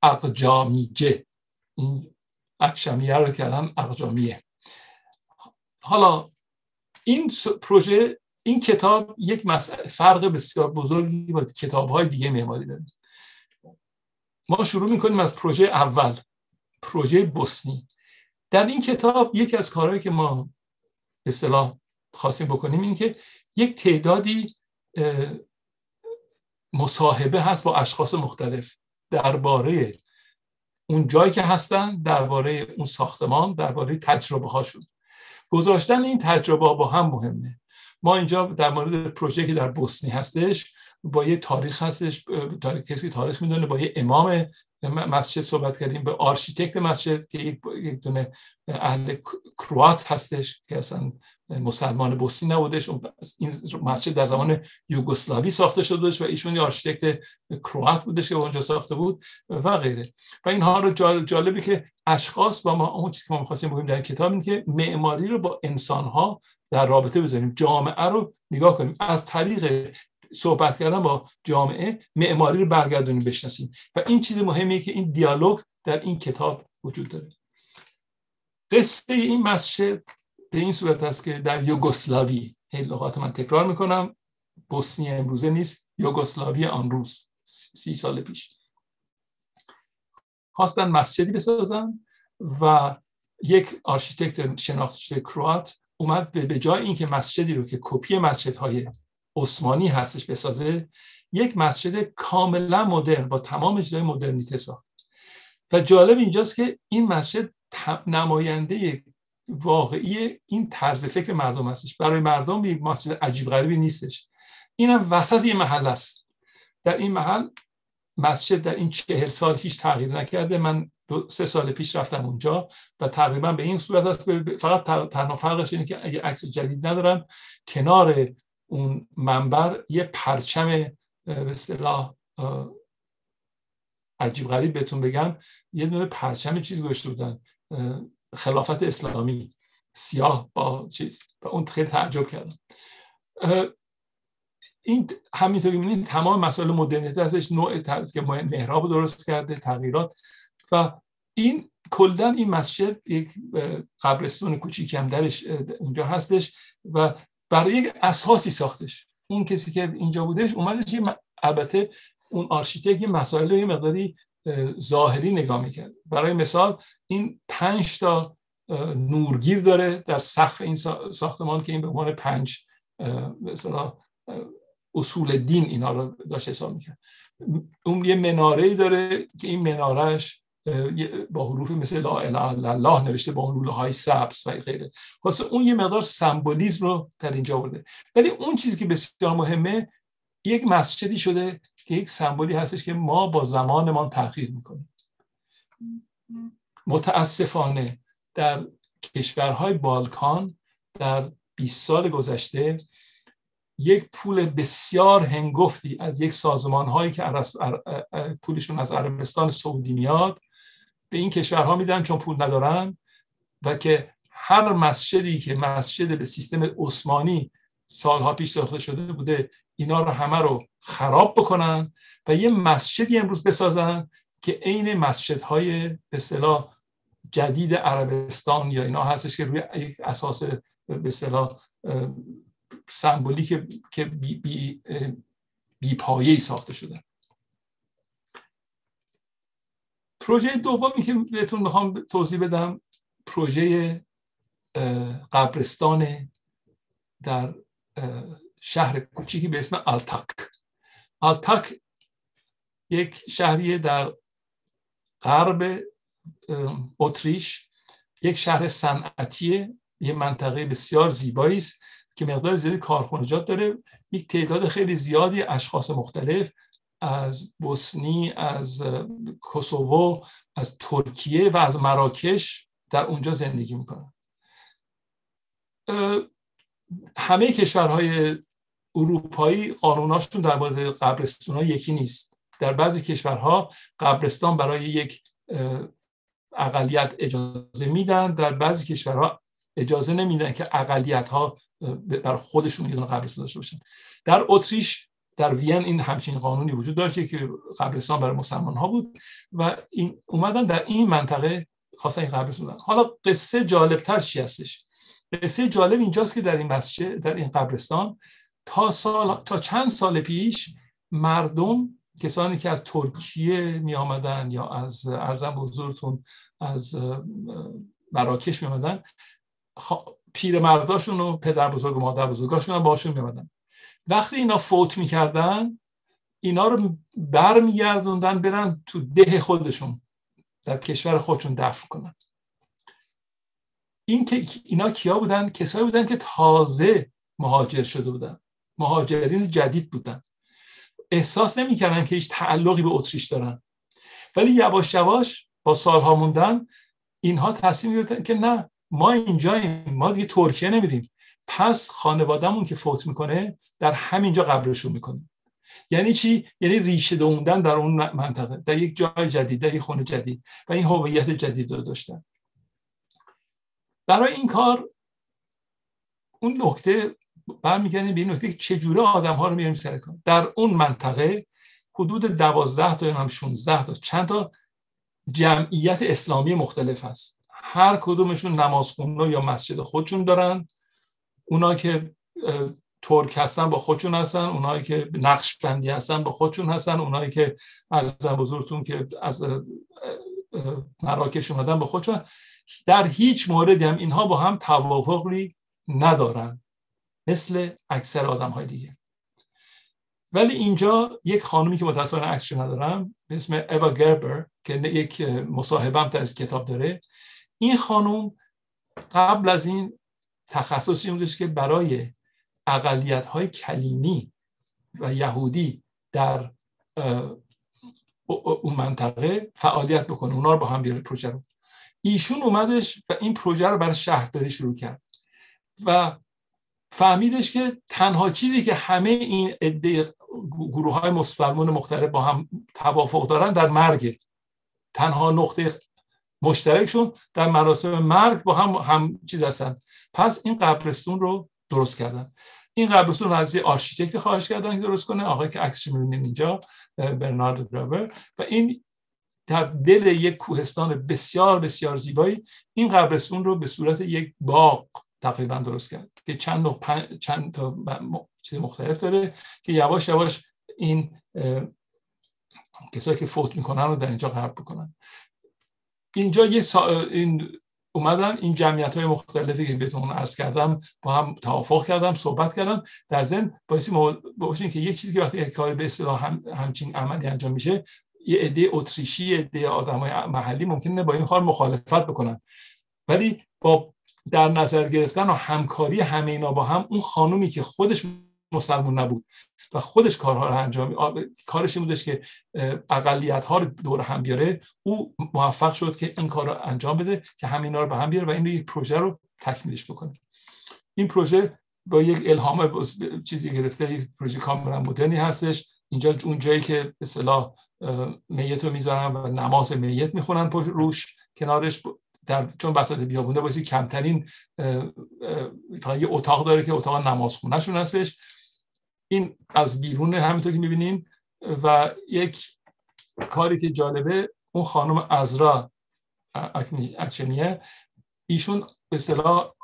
اقجامیجه. این اکشمیه رو کردن اقجامیه. حالا این پروژه این کتاب یک فرق بسیار بزرگی با کتاب های دیگه معماری داره. ما شروع می‌کنیم از پروژه اول پروژه بوسنی. در این کتاب یکی از کارهایی که ما به صلاح خواستیم بکنیم این که یک تعدادی مصاحبه هست با اشخاص مختلف درباره اون جایی که هستن درباره اون ساختمان درباره تجربه هاشون. گذاشتن این تجربه با هم مهمه. ما اینجا در مورد پروژه که در بوسنی هستش با یه تاریخ هستش تاریخ کسی تاریخ می‌دونه با یه امام مسجد صحبت کردیم به آرشیتکت مسجد که یک دونه اهل کروات هستش که اصلا مسلمان بوسنی نبودش. این مسجد در زمان یوگسلاوی ساخته شده و ایشون آرشیتکت کروات بودش که اونجا ساخته بود و غیره. و اینها رو جالبی که اشخاص با ما اون چیزی که ما می‌خواستیم بگیم در کتاب این که معماری رو با انسانها در رابطه بذاریم. جامعه رو نگاه کنیم. از طریق صحبت کردن با جامعه معماری رو برگردونیم بشناسیم. و این چیز مهمیه که این دیالوگ در این کتاب وجود داره. قصه این مسجد به این صورت است که در یوگسلاوی لغات من تکرار می‌کنم بوسنی امروزه نیست یوگسلاوی آن روز سی سال پیش. خواستن مسجدی بسازن و یک آرشیتکت شناخته شده کروات اومد به جای اینکه مسجدی رو که کپی مسجدهای عثمانی هستش بسازه یک مسجد کاملا مدرن با تمام اجزای مدرنیته ساخت. و جالب اینجاست که این مسجد نماینده واقعی این طرز فکر مردم هستش. برای مردم یک مسجد عجیب غریبی نیستش. اینم وسط یه محل است. در این محل مسجد در این چهل سال هیچ تغییر نکرده. من دو سه سال پیش رفتم اونجا و تقریبا به این صورت است فقط تنها فرقش اینه که اگه عکس جدید ندارم کنار اون منبر یه پرچم به اصطلاح عجیب غریب بهتون بگم یه دونه پرچم چیز گذاشته بودن. خلافت اسلامی سیاه با چیز و اون خیلی تعجب کردم. این همینطور می‌بینید تمام مسائل مدرنیته ازش نوع که محراب درست کرده تغییرات. و این کلدن این مسجد یک قبرستون کوچیک هم درش اونجا هستش و برای یک اساسی ساختش. اون کسی که اینجا بودش اومدش البته اون آرشیتکت مسائل یه مقداری ظاهری نگاه می‌کرد. برای مثال این پنج تا نورگیر داره در سقف این ساختمان که این به عنوان پنج مثلا اصول دین اینا رو داشت حساب می‌کرد. اون یه مناره داره که این منارهش با حروف مثل لا اله الله نوشته با اون های سبز و غیره. واسه اون یه مقدار سمبولیزم رو در اینجا برده ولی اون چیزی که بسیار مهمه یک مسجدی شده که یک سمبولی هستش که ما با زمانمان تغییر می‌کنیم. متاسفانه در کشورهای بالکان در 20 سال گذشته یک پول بسیار هنگفتی از یک سازمان هایی که پولشون از عربستان سعودی میاد به این کشورها میدن چون پول ندارن و که هر مسجدی که مسجد به سیستم عثمانی سالها پیش ساخته شده بوده اینا رو همه رو خراب بکنن و یه مسجدی امروز بسازن که عین مسجدهای به اصطلاح جدید عربستان یا اینا هستش که روی یک اساس به اصطلاح سمبولیک که بی, بی, بی ساخته شده. پروژه دومی که بهتون می‌خوام توضیح بدم پروژه قبرستان در شهر کوچیکی به اسم آلتاخ. آلتاخ یک شهری در غرب اتریش. یک شهر صنعتی یه منطقه بسیار زیبایی است که مقدار زیادی کارخانجات داره. یک تعداد خیلی زیادی اشخاص مختلف از بوسنی از کوسوو از ترکیه و از مراکش در اونجا زندگی می‌کنن. همه کشورهای اروپایی قانوناشون در مورد ها یکی نیست. در بعضی کشورها قبرستان برای یک اقلیت اجازه میدن در بعضی کشورها اجازه نمیدن که اقلیت ها بر خودشون یه قبرستان داشته باشن. در اتریش در وین این همچین قانونی وجود داشته که قبرستان برای مسلمان ها بود و این اومدن در این منطقه خواستن این قبرستان حالا قصه جالب تر چی هستش؟ قصه جالب اینجاست که در این مسجد در این قبرستان تا سال تا چند سال پیش مردم کسانی که از ترکیه می آمدن یا از ارزم بزرگتون از مراکش می آمدن پیر مرداشون و پدر بزرگ و مادر بزرگاشون باشون می آمدن وقتی اینا فوت می‌کردن اینا رو برمیگردوندن برن تو ده خودشون در کشور خودشون دفن کنن. این که اینا کیا بودن؟ کسایی بودن که تازه مهاجر شده بودن. مهاجرین جدید بودن. احساس نمی‌کردن که هیچ تعلقی به اتریش دارن. ولی یواش یواش با سالها موندن اینها تصمیم گرفتن که نه ما اینجاییم ما دیگه ترکیه نمیریم. پس خانوادهمون که فوت می‌کنه در همینجا قبرشون می‌کنیم یعنی چی؟ یعنی ریشه دووندن در اون منطقه در یک جای جدید در یک خونه جدید و این هویت جدید رو داشتن. برای این کار اون نکته برمیگردیم به این نکته که چجوره آدم ها رو میاریم سر کن در اون منطقه حدود دوازده تا هم 16 تا چند تا جمعیت اسلامی مختلف هست. هر کدومشون نمازخونه یا مسجد خودشون دارن. اونا که ترک هستن با خودشون هستن اونایی که نقش بندی هستن با خودشون هستن اونایی که از بزرگتون که از مراکش اومدن با خودشون در هیچ موردی هم اینها با هم توافقی ندارن. مثل اکثر آدم های دیگه. ولی اینجا یک خانومی که متاسفانه عکسش ندارم به اسم ایوا گربر که یک مصاحبم در کتاب داره. این خانم قبل از این تخصصی بودش که برای اقلیت های کلیمی و یهودی در اون منطقه فعالیت بکنه. اونا رو با هم بیاره پروژه رو. ایشون اومدش و این پروژه رو برای شهرداری شروع کرد. و فهمیدش که تنها چیزی که همه این عده گروه های مسلمون مختلف با هم توافق دارن در مرگ تنها نقطه مشترکشون در مراسم مرگ با هم هم چیز هستن. پس این قبرستون رو درست کردن. این قبرستون از یه آرشیتکت خواهش کردن که درست کنه آقای که عکسش می‌بینید اینجا برناردو بادر. و این در دل یک کوهستان بسیار بسیار زیبایی این قبرستون رو به صورت یک باغ تقریبا درست کرد. که چند چند تا چیز مختلف داره که یواش یواش این کسایی که فوت می‌کنن رو در اینجا قرار بکنن. اینجا یه این اومدن این جمعیت های مختلفی که بهتون عرض کردم با هم توافق کردم صحبت کردم. در ضمن بایستی باشین که یک چیزی که وقتی کار به اصطلاح هم همچین عملی انجام میشه یه عده اتریشی عده آدمای محلی ممکنه با این کار مخالفت بکنن. ولی با در نظر گرفتن و همکاری همه اینا با هم اون خانومی که خودش مسلمون نبود و خودش کارها رو انجام کارش این بودش که اقلیت ها رو دور هم بیاره او موفق شد که این کار رو انجام بده که همینا رو به هم بیاره و این یک پروژه رو تکمیلش بکنه. این پروژه با یک الهام چیزی گرفته یک پروژه کاملا مدرنی هستش. اینجا اون جایی که به اصطلاح میت رو می‌ذارن و نماز میت می‌خونن روش کنارش در چون وسط بیابونه باشه کمترین فقط یه اتاق داره که اتاق نمازخونه شون هستش. این از بیرون همینطور که می‌بینین و یک کاری که جالبه اون خانم ازرا اکشنیه ایشون به صلاح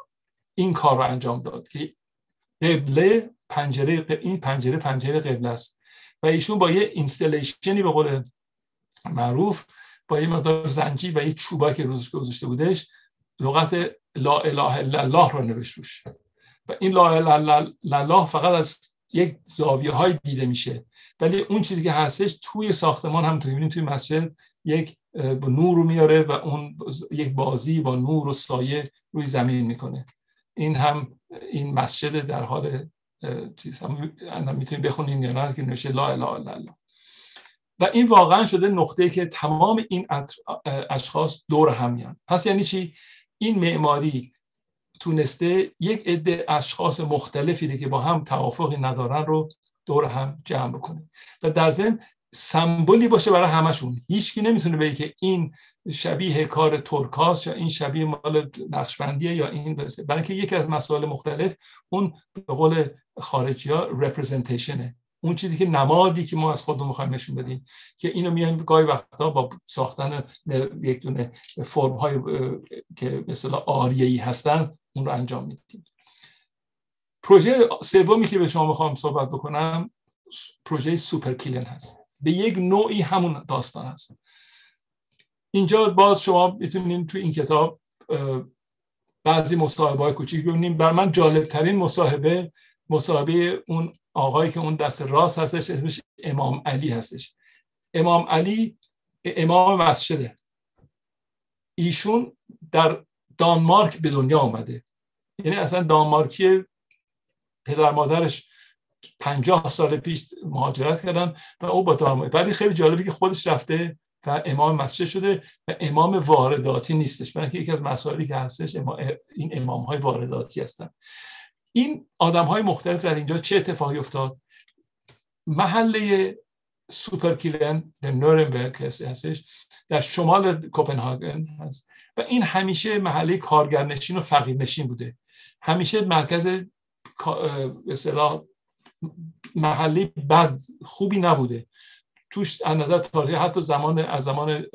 این کار رو انجام داد که قبله پنجره این پنجره پنجره قبله است. و ایشون با یه اینستلیشنی به قول معروف با یه مقدار زنجیر و یه چوبا که روزش گذاشته بودش لغت لا اله الا الله رو نوشت روش و این لا اله الا الله فقط از یک زاویه های دیده میشه. ولی اون چیزی که هستش توی ساختمان هم می‌بینیم توی مسجد یک نور رو میاره و اون یک بازی با نور و سایه روی زمین می‌کنه. این هم این مسجد در حال چیز هم می‌تونید بخونین یا نه که نوشته لا اله الا الله. و این واقعا شده نقطه که تمام این اشخاص دور هم میان. پس یعنی چی؟ این معماری تونسته یک عده اشخاص مختلفی که با هم توافقی ندارن رو دور هم جمع بکنه. و در ضمن سمبولی باشه برای همشون. هیچکی نمی‌تونه بگه که این شبیه کار ترکاس یا این شبیه مال نقشبندیه یا این برای اینکه یکی از مسائل مختلف اون به قول خارجی ها representationه. اون چیزی که نمادی که ما از خودمون می‌خوایم نشون بدیم که اینو میایم گاهی وقتا با ساختن یک دونه فرم های که مثلا آریه‌ای هستن اون رو انجام میدیم. پروژه سومی که به شما می‌خوام صحبت بکنم پروژه سوپر کیلن هست. به یک نوعی همون داستان هست. اینجا باز شما می‌تونید تو این کتاب بعضی مصاحبه های کوچیک ببینیم. بر من جالب ترین مصاحبه مصاحبه اون آقایی که اون دست راست هستش اسمش امام علی هستش. امام علی امام مسجده. ایشون در دانمارک به دنیا آمده یعنی اصلا دانمارکی پدر مادرش پنجاه سال پیش مهاجرت کردن و او با دانمارک ولی خیلی جالبی که خودش رفته و امام مسجد شده و امام وارداتی نیستش. برای یکی از مسائلی که هستش این امام های وارداتی هستن. این آدم های مختلف در اینجا چه اتفاقی افتاد؟ محله سوپرکیلن در نورنبرگ هستش در شمال کوپنهاگن هست. و این همیشه محله کارگرنشین و فقیرنشین بوده. همیشه مرکز به محله بد خوبی نبوده. توش از نظر تاریخی حتی زمان از زمان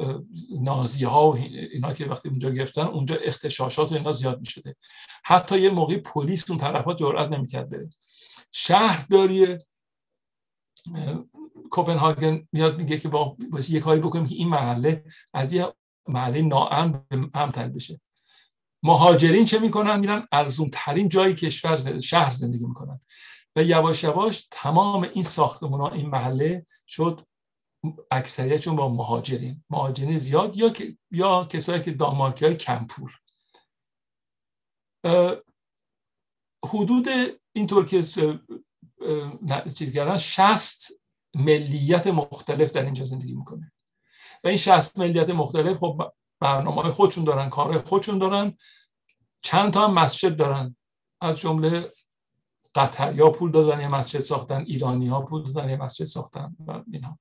نازی ها و اینا که وقتی اونجا گرفتن اونجا اختشاشات و اینا زیاد می شده حتی یه موقع پلیس اون طرف ها جرأت نمی‌کرد بره. شهرداری کوپنهاگن میاد میگه که با یه کاری بکنیم که این محله از یه محله ناامن به امن بشه. مهاجرین چه می‌کنن؟ میرن ارزون ترین جای کشور شهر زندگی می‌کنن. و یواش یواش تمام این ساختمان ها این محله شد اکثریتشون با مهاجرین. مهاجرین زیاد یا یا کسایی که دانمارکی های کمپور حدود اینطور که چیز کردن 60 ملیت مختلف در اینجا زندگی می‌کنه. و این 60 ملیت مختلف خب برنامه های خودشون دارن کارهای خودشون دارن. چند تا هم مسجد دارن. از جمله قطر یا پول دادن یه مسجد ساختن ایرانی ها پول دادن یه مسجد ساختن و اینا.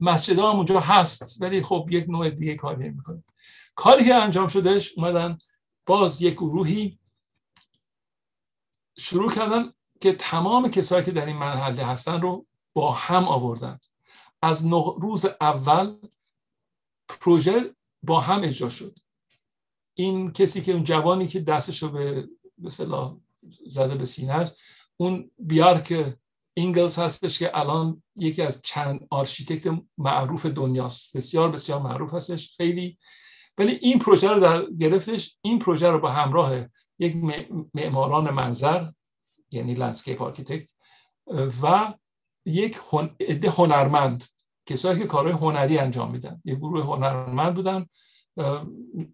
مسجد هم اونجا هست ولی خب یک نوع دیگه کاری می‌کنه کاری که انجام شدهش اومدن باز یک گروهی شروع کردن که تمام کسایی که در این محله هستن رو با هم آوردن. از روز اول پروژه با هم اجرا شد. این کسی که اون جوانی که دستش رو به مثلا زده به سینهش اون بیارکه اینگلز هستش که الان یکی از چند آرشیتکت معروف دنیاست. بسیار بسیار معروف هستش خیلی. ولی این پروژه رو در گرفتش این پروژه رو با همراه یک معماران منظر یعنی landscape architect و یک عده هنرمند کسایی که کارهای هنری انجام میدن. یه گروه هنرمند بودن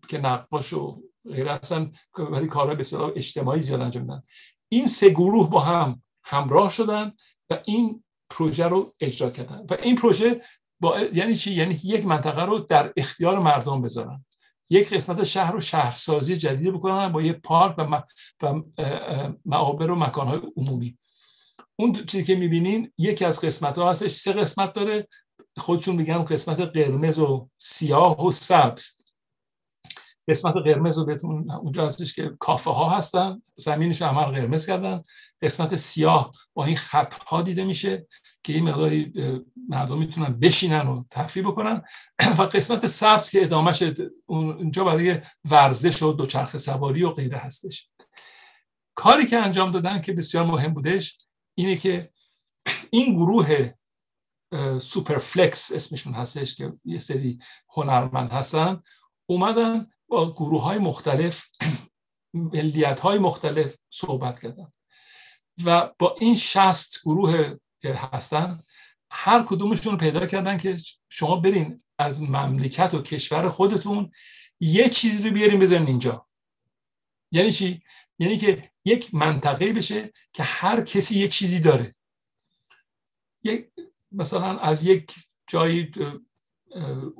که نقاش و غیر هستن ولی کارهای به اجتماعی زیاد انجام میدن. این سه گروه با هم همراه شدن. و این پروژه رو اجرا کردن. و این پروژه با یعنی چی؟ یعنی یک منطقه رو در اختیار مردم بذارن. یک قسمت شهر رو شهرسازی جدید بکنن با یه پارک و, و معابر و مکانهای عمومی. اون چیزی که می‌بینین یکی از قسمت ها هستش. سه قسمت داره. خودشون میگن قسمت قرمز و سیاه و سبز. قسمت قرمز رو بهتون اونجا هستش که کافه ها هستن زمینش عمل قرمز کردن. قسمت سیاه با این خط ها دیده میشه که این مقداری مردم می‌تونن بشینن و تفریح بکنن. و قسمت سبز که ادامهش اونجا برای ورزش و دوچرخه سواری و غیره هستش. کاری که انجام دادن که بسیار مهم بودش اینه که این گروه سوپرفلکس اسمشون هستش که یه سری هنرمند هستن اومدن با گروه های مختلف ملیت های مختلف صحبت کردن. و با این شست گروه که هستن هر کدومشون پیدا کردن که شما برین از مملکت و کشور خودتون یه چیزی رو بیارین بذارین اینجا. یعنی چی؟ یعنی که یک منطقه بشه که هر کسی یک چیزی داره. یک مثلا از یک جایی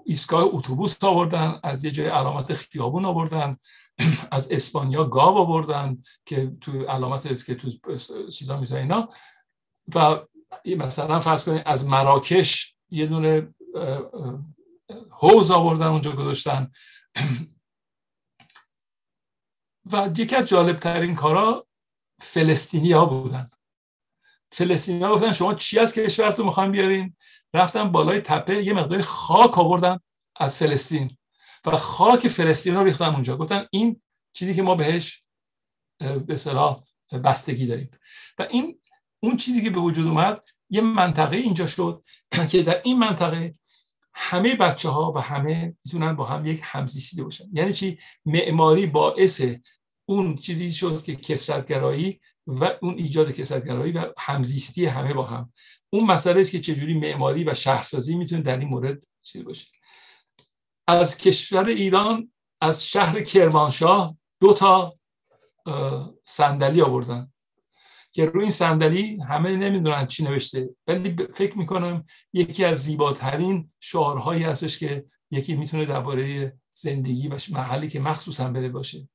ایستگاه اتوبوس آوردن از یه جای علامت خیابون آوردن از اسپانیا گاو آوردن که تو علامت که تو چیزا میزن اینا. و مثلا فرض کنید از مراکش یه دونه حوز آوردن اونجا گذاشتن. و یکی از جالب ترین کارا فلسطینی ها بودن. فلسطینی ها گفتن شما چی از کشورتون می‌خوان بیارین؟ رفتن بالای تپه یه مقداری خاک آوردن از فلسطین و خاک فلسطین رو ریختن اونجا. گفتن این چیزی که ما بهش به صلاح بستگی داریم. و این اون چیزی که به وجود اومد یه منطقه اینجا شد که در این منطقه همه بچه ها و همه می‌تونن با هم یک همزیستی باشن. یعنی چی؟ معماری باعث اون چیزی شد که کسرتگرایی و اون ایجاد کسرتگرایی و همزیستی همه با هم. اون مسئله است که چجوری معماری و شهرسازی می‌تونه در این مورد چیز باشه. از کشور ایران از شهر کرمانشاه دو تا صندلی آوردن که روی این صندلی همه نمی‌دونن چی نوشته ولی فکر می‌کنم یکی از زیباترین شعارهایی هستش که یکی می‌تونه درباره زندگی و محلی که مخصوصا بره باشه.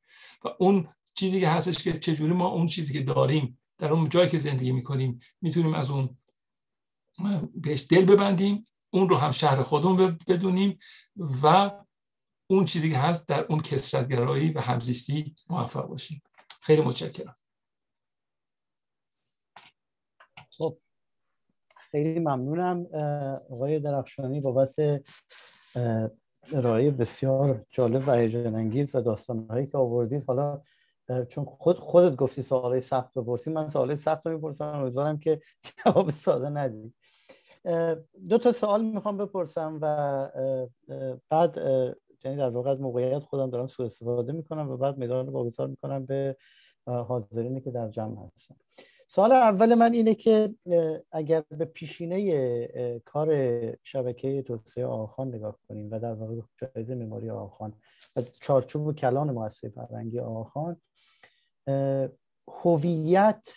و اون چیزی که هستش که چجوری ما اون چیزی که داریم در اون جایی که زندگی می‌کنیم می‌تونیم از اون بهش دل ببندیم اون رو هم شهر خودمون بدونیم و اون چیزی که هست در اون کسرتگرایی و همزیستی موفق باشیم. خیلی متشکرم. خب خیلی ممنونم آقای درخشانی بابت ارائه بسیار جالب و هیجان انگیز و داستانهایی که آوردید. حالا چون خود خودت گفتی سوالای سخت بپرسی من سوالای سخت رو می‌پرسم. امیدوارم که جواب ساده ندید دو تا سوال می‌خوام بپرسم و بعد یعنی در واقع از موقعیت خودم دارم سوء استفاده می‌کنم و بعد میدان رو واگذار می‌کنم به حاضرینی که در جمع هستن. سوال اول من اینه که اگر به پیشینه کار شبکه توسعه آخان نگاه کنیم و در واقع جایزه مماری آخان و چارچوب و کلان مؤسسه فرهنگی آخان هویت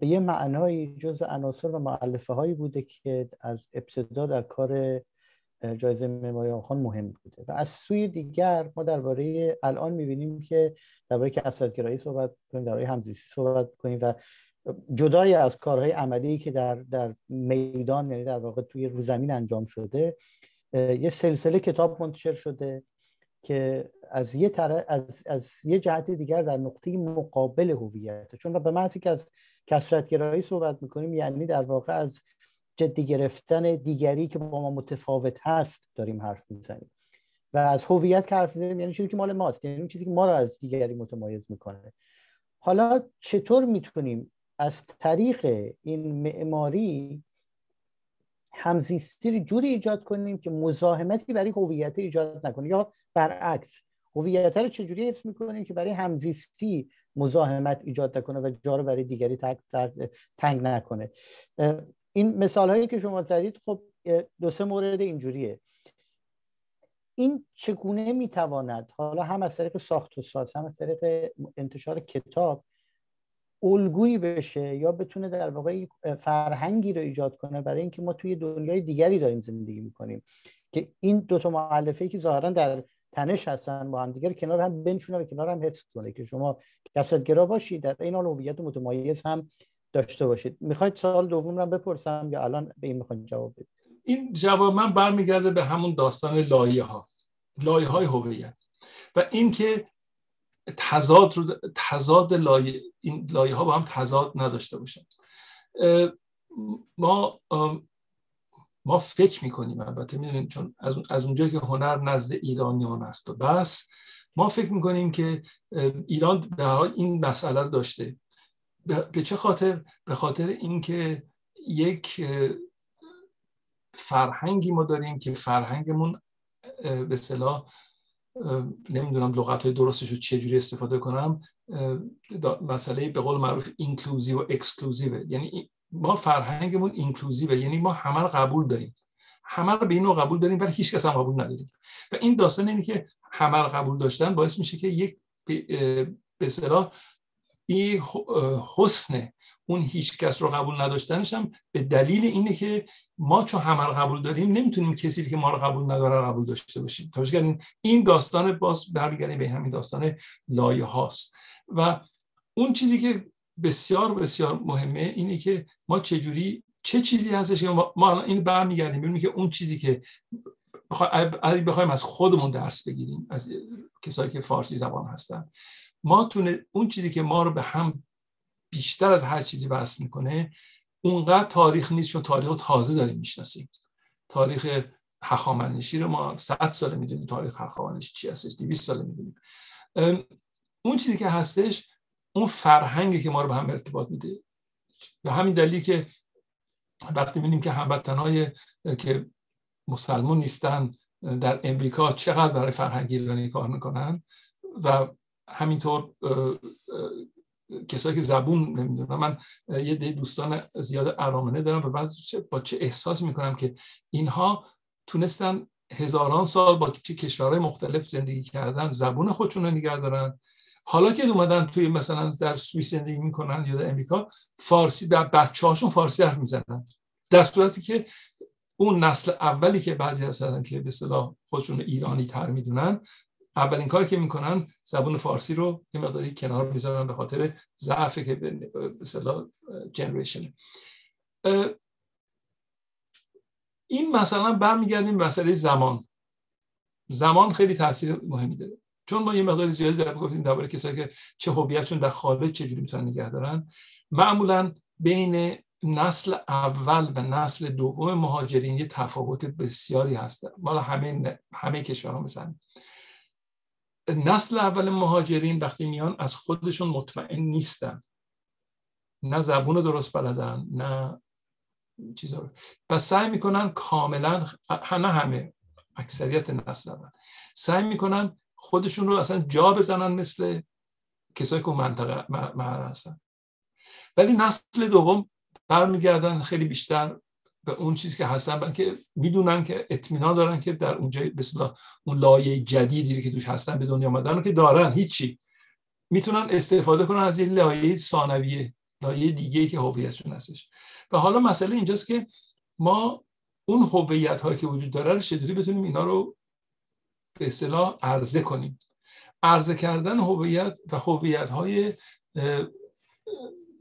به یه معنای جز عناصر و معلفه هایی بوده که از ابتدا در کار جایزه معماری آخان مهم بوده. و از سوی دیگر ما درباره الان می‌بینیم که درباره کسرتگرایی صحبت کنیم درباره همزیستی صحبت کنیم و جدای از کارهای عملی که در در میدان یعنی در واقع توی رو زمین انجام شده یه سلسله کتاب منتشر شده. که از یه از, از یه جهت دیگر در نقطه مقابل هویت. چون به محضی که از کسرتگرایی صحبت می‌کنیم یعنی در واقع از جدی گرفتن دیگری که با ما متفاوت هست داریم حرف می‌زنیم. و از هویت که حرف می‌زنیم یعنی چیزی که مال ماست یعنی چیزی که ما رو از دیگری متمایز می‌کنه. حالا چطور می‌تونیم از طریق این معماری همزیستی رو جوری ایجاد کنیم که مزاحمتی برای هویت ایجاد نکنه. یا برعکس هویت رو چجوری حفظ می‌کنیم که برای همزیستی مزاحمت ایجاد نکنه و جا رو برای دیگری تنگ نکنه؟ این مثال هایی که شما زدید خب دو سه مورد اینجوریه. این چگونه می‌تواند حالا هم از طریق ساخت و ساز هم از طریق انتشار کتاب الگویی بشه یا بتونه در واقع فرهنگی رو ایجاد کنه برای اینکه ما توی دنیای دیگری داریم زندگی می‌کنیم. که این دو تا مؤلفه که ظاهرا در تنش هستن با هم دیگر کنار هم بنشونه و کنار هم حفظ کنه که شما کسدگرا باشید. در این حال هویت متمایز هم داشته باشید. می‌خواید سوال دوم رو بپرسم یا الان به این می‌خواید جواب بدید؟ این جواب من برمیگرده به همون داستان لایه ها لایه های هویت. و اینکه تضاد رو تضاد لایه این لایه ها با هم تضاد نداشته باشن. ما ما فکر می‌کنیم البته می‌دونیم چون از از اونجایی که هنر نزد ایرانیان است و بس ما فکر می‌کنیم که ایران به این مسئله رو داشته. به چه خاطر؟ به خاطر اینکه یک فرهنگی ما داریم که فرهنگمون به صلاح نمی‌دونم لغت های درستش رو چجوری استفاده کنم مسئله به قول معروف اینکلوزیو و اکسکلوزیوه یعنی ما فرهنگمون اینکلوزیوه یعنی ما همه رو قبول داریم. همه رو به این قبول داریم ولی هیچ کس هم قبول نداریم. و این داستان اینه که همه رو قبول داشتن باعث میشه که یک به اصطلاح این حسن اون هیچ کس رو قبول نداشتنش هم به دلیل اینه که ما چون همه رو قبول داریم نمی‌تونیم کسی که ما رو قبول نداره قبول داشته باشیم. این داستان باز برمیگردیم به همین داستان لایه هاست. و اون چیزی که بسیار بسیار مهمه اینه که ما چجوری چه چیزی هستش که ما این برمیگردیم ببینیم که اون چیزی که بخوایم از خودمون درس بگیریم از کسایی که فارسی زبان هستن ما تونه اون چیزی که ما رو به هم بیشتر از هر چیزی وصل می‌کنه اونقدر تاریخ نیست چون تاریخ رو تازه داریم می‌شناسیم. تاریخ هخامنشی رو ما 100 ساله می‌دونیم تاریخ هخامنشی چی هستش 200 ساله می‌دونیم. اون چیزی که هستش اون فرهنگی که ما رو به هم ارتباط میده. به همین دلیلی که وقتی می‌بینیم که هموطنهای که مسلمون نیستن در امریکا چقدر برای فرهنگ ایرانی کار می‌کنن و همینطور کسایی که زبون نمی‌دونم من یه دوستان زیاد ارامنه دارم و بعد با چه احساس می‌کنم که اینها تونستن هزاران سال با کشورهای مختلف زندگی کردن زبون خودشون رو نگه دارن. حالا که اومدن توی مثلا در سوئیس زندگی می‌کنن یا در امریکا فارسی در بچه هاشون فارسی حرف می‌زنن. در صورتی که اون نسل اولی که بعضی هستن که به صلاح خودشون ایرانی تر می‌دونن اولین کاری که می‌کنن زبون فارسی رو یه مقداری کنار می‌ذارن به خاطر ضعف که به اصطلاح جنریشن این مثلا برمیگردیم مسئله زمان. زمان خیلی تاثیر مهمی داره. چون ما یه مقدار زیادی در گفتیم درباره کسایی که چه هویتشون در خارج چجوری می‌تونن نگه دارن. معمولا بین نسل اول و نسل دوم مهاجرین یه تفاوت بسیاری هست. مال همه همه کشورها مثلا. نسل اول مهاجرین وقتی میان از خودشون مطمئن نیستن. نه زبون درست بلدن نه چیزا پس سعی می‌کنن کاملا نه همه اکثریت نسل اول. سعی می‌کنن خودشون رو اصلا جا بزنن مثل کسایی که منطقه محل هستن. ولی نسل دوم برمیگردن خیلی بیشتر به اون چیزی که هستن بلکه می‌دونن که اطمینان دارن که در اونجا به اون لایه جدیدی که توش هستن به دنیا آمدن که دارن هیچی. می‌تونن استفاده کنن از این لایه ثانویه لایه دیگه که هویتشون هستش. و حالا مسئله اینجاست که ما اون هویت هایی که وجود داره رو چطوری بتونیم اینا رو به اصطلاح عرضه کنیم؟ عرضه کردن هویت و هویت های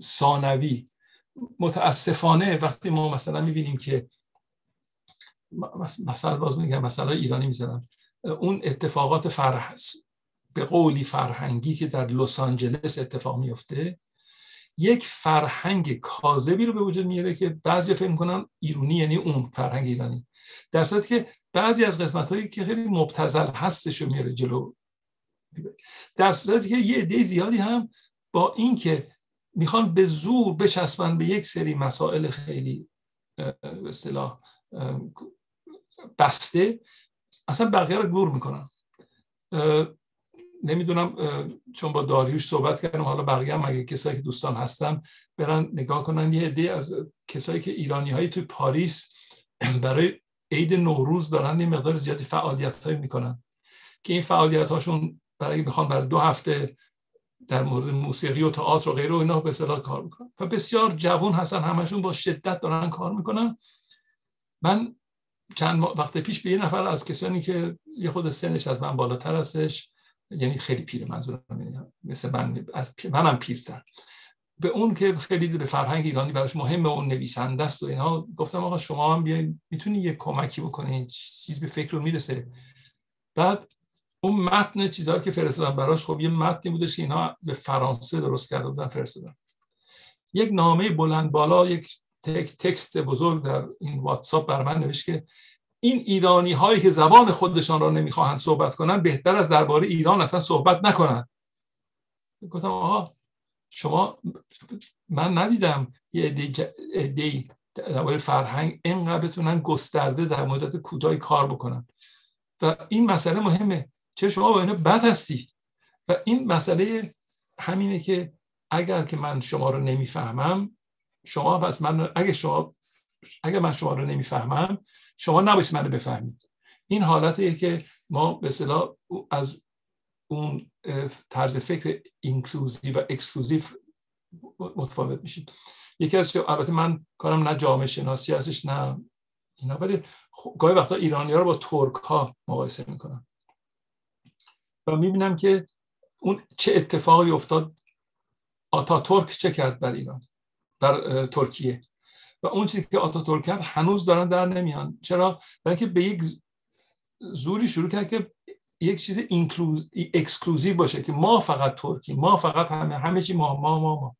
ثانوی. متاسفانه وقتی ما مثلا می‌بینیم که مثلا باز میگم مثلا ایرانی می‌زنم اون اتفاقات فرح به قولی فرهنگی که در لس آنجلس اتفاق میفته یک فرهنگ کاذبی رو به وجود میاره که بعضی فکر می‌کنن ایرونی یعنی اون فرهنگ ایرانی. در صورتی که بعضی از قسمت هایی که خیلی مبتزل هستش رو میاره جلو. در صورتی که یه عده زیادی هم با اینکه می‌خوان به زور بچسبن به یک سری مسائل خیلی به اصطلاح بسته. اصلا بقیه رو گور می‌کنن. نمی‌دونم چون با داریوش صحبت کردم حالا بقیه هم اگه کسایی که دوستان هستن برن نگاه کنن. یه عده از کسایی که ایرانی هایی توی پاریس برای عید نوروز دارن یه مقدار زیادی فعالیت هایی می‌کنن که این فعالیت هاشون برای بخوان برای دو هفته در مورد موسیقی و تئاتر و غیره و اینا به اصطلاح کار می‌کنن. و بسیار جوان هستن همشون با شدت دارن کار می‌کنن. من چند وقت پیش به یه نفر از کسانی که یه خود سنش از من بالاتر هستش یعنی خیلی پیر منظورم مثل من از منم پیرتر. به اون که خیلی به فرهنگ ایرانی براش مهمه اون نویسنده است و اینها گفتم آقا شما هم بیاین می‌تونی یه کمکی بکنین چیز به فکر رو می‌رسه. بعد اون متن چیزهایی که فرستادن براش خب یه متنی بودش که اینا به فرانسه درست کرده بودن فرستادن. یک نامه بلند بالا یک تکست بزرگ در این واتساپ بر من نوشت که این ایرانی هایی که زبان خودشان را نمی‌خواهند صحبت کنن بهتر از درباره ایران اصلا صحبت نکنن گفتم آها شما من ندیدم یه عده درباره فرهنگ اینقدر بتونن گسترده در مدت کوتاهی کار بکنن. و این مسئله مهمه. چه شما با اینا بد هستی. و این مسئله همینه که اگر که من شما رو نمی‌فهمم شما پس من اگه شما اگر من شما رو نمی‌فهمم شما نباید منو بفهمید. این حالتیه که ما به اصطلاح از اون طرز فکر inclusive و exclusive متفاوت میشید یکی از البته من کارم نه جامعه شناسی هستش نه اینا ولی گاهی وقتا ایرانی ها رو با ترک ها مقایسه می‌کنم. و می‌بینم که اون چه اتفاقی افتاد آتاترک چه کرد بر ایران بر ترکیه؟ و اون چیزی که آتاترک کرد هنوز دارن در نمیان. چرا؟ برای اینکه به یک زوری شروع کرد که یک چیز exclusive باشه که ما فقط ترکی ما فقط همه همه چی ما ما ما ما.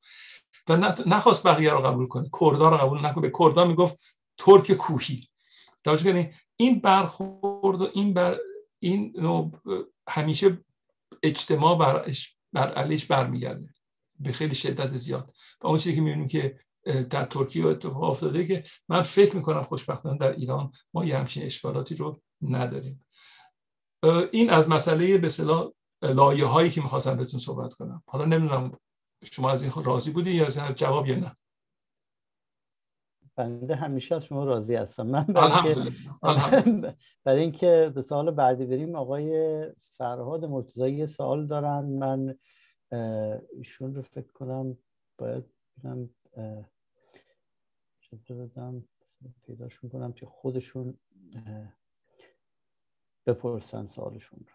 و نخواست بقیه رو قبول کنه. کردا رو قبول نکنه. به کردا می‌گفت ترک کوهی. توجه کنید این برخورد و این بر این همیشه اجتماع بر بر علیش برمیگرده به خیلی شدت زیاد. و اون چیزی که می‌بینیم که در ترکیه اتفاق افتاده که من فکر می‌کنم خوشبختانه در ایران ما یه همچین اشکالاتی رو نداریم. این از مسئله به صلاح لایه هایی که می‌خواستم بهتون صحبت کنم. حالا نمی‌دونم شما از این راضی بودی یا از جواب یا نه. بنده همیشه از شما راضی هستم. من برای اینکه به سوال بعدی بریم آقای فرهاد مرتضایی سوال دارن. من ایشون رو فکر کنم باید بینم بدم پیداش می‌کنم که خودشون بپرسن سوالشون رو.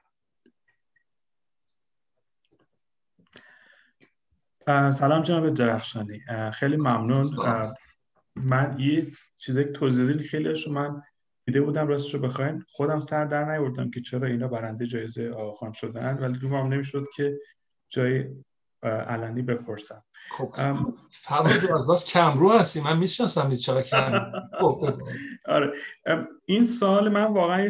سلام جناب درخشانی. خیلی ممنون. من یه چیزی که توضیح خیلی من دیده بودم راستش رو بخواین. خودم سر در نیوردم که چرا اینا برنده جایزه آقا شدن. ولی دومم نمی‌شد که جای علنی بپرسم. خب جو از باز کمرو هستی. من می‌شناسم چرا کم خب، آره. این سال من واقعا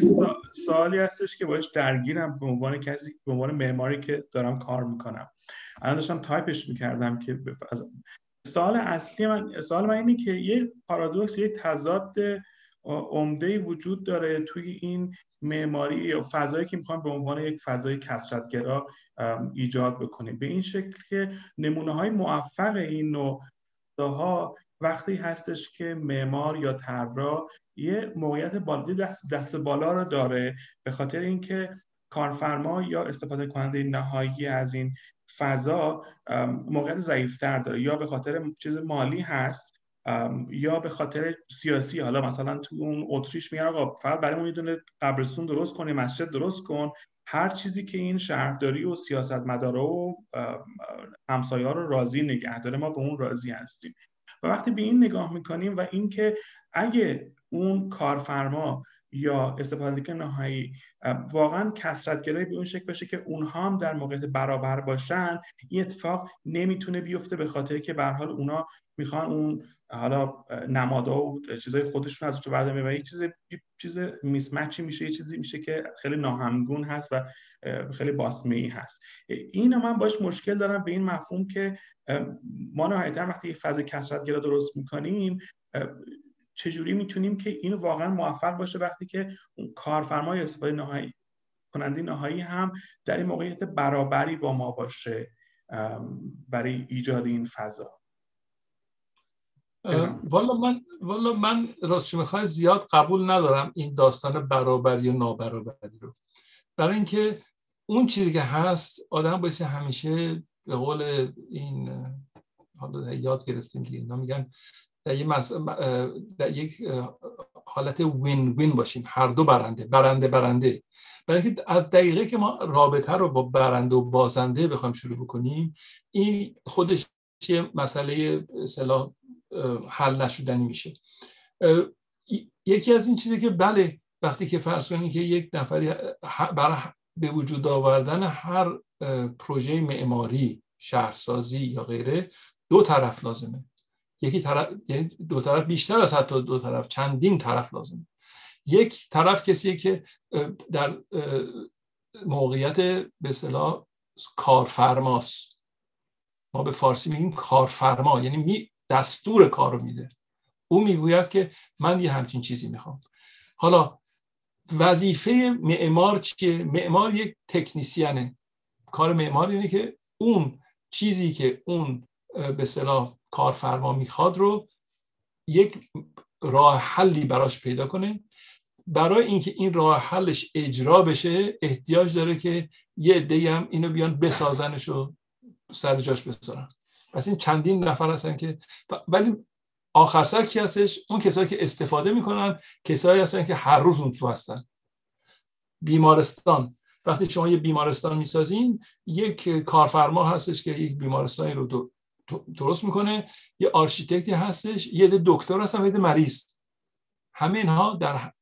سوالی هستش که باش درگیرم به عنوان کسی به عنوان معماری که دارم کار می‌کنم. الان داشتم تایپش می‌کردم که از سوال اصلی من سوال من اینه که یه پارادوکس یه تضاد عمده وجود داره توی این معماری یا فضایی که می‌خوام به عنوان یک فضای کسرتگرا ایجاد بکنیم. به این شکل که نمونه های موفق این نوع ها وقتی هستش که معمار یا طراح یه موقعیت بالادی دست, دست بالا رو داره به خاطر اینکه کارفرما یا استفاده کننده نهایی از این فضا موقعیت ضعیفتر داره. یا به خاطر چیز مالی هست یا به خاطر سیاسی. حالا مثلا تو اون اتریش میگن آقا فقط برای اون دونه قبرستون درست کنی مسجد درست کن. هر چیزی که این شهرداری و سیاستمدارا و همسایه رو راضی نگه داره ما به اون راضی هستیم. و وقتی به این نگاه می‌کنیم و اینکه اگه اون کارفرما یا استفاده نهایی. واقعا کسرتگرایی به اون شکل باشه که اونها هم در موقعیت برابر باشن. این اتفاق نمی‌تونه بیفته به خاطر که به حال اونا می‌خوان اون حالا نمادا و چیزای خودشون ازش برداره و یه چیز چیز میسمچی میشه یه چیزی میشه که خیلی ناهمگون هست و خیلی باسمه ای هست. این من باش مشکل دارم به این مفهوم که ما نهایتا وقتی فاز کسرتگرا درست می‌کنیم چجوری می‌تونیم که این واقعا موفق باشه وقتی که کارفرمای استفاده نهایی کننده نهایی هم در این موقعیت برابری با ما باشه برای ایجاد این فضا. والا من والا من راستش می‌خوای زیاد قبول ندارم این داستان برابری و نابرابری رو. برای اینکه اون چیزی که هست آدم باید همیشه به قول این حالا یاد گرفتیم که اینا میگن در, در یک حالت وین وین باشیم. هر دو برنده برنده برنده. برای از دقیقه که ما رابطه رو با برنده و بازنده بخوایم شروع بکنیم این خودش یه مسئله اصطلاح حل نشدنی میشه. یکی از این چیزی که بله وقتی که فرض کنید که یک نفری برای به وجود آوردن هر پروژه معماری شهرسازی یا غیره دو طرف لازمه. یکی طرف یعنی دو طرف بیشتر از حتی دو طرف چندین طرف لازمه. یک طرف کسیه که در موقعیت به اصطلاح کارفرماست. ما به فارسی میگیم کارفرما یعنی می دستور کار رو میده. او می‌گوید که من یه همچین چیزی می‌خوام. حالا وظیفه معمار چیه؟ معمار یک تکنیسیانه. کار معمار اینه که اون چیزی که اون به صلاح کارفرما می‌خواد رو یک راه حلی براش پیدا کنه. برای اینکه این راه حلش اجرا بشه احتیاج داره که یه عده هم اینو بیان بسازنش و سر جاش بذارن پس این چندین نفر هستن که ولی آخر سر کی هستش؟ اون کسایی که استفاده می‌کنن کسایی هستن که هر روز اون تو هستن. بیمارستان. وقتی شما یه بیمارستان می‌سازین یک کارفرما هستش که یک بیمارستانی رو درست می‌کنه؟ یه آرشیتکتی هستش یه دکتر هستن یه مریض. همه اینها در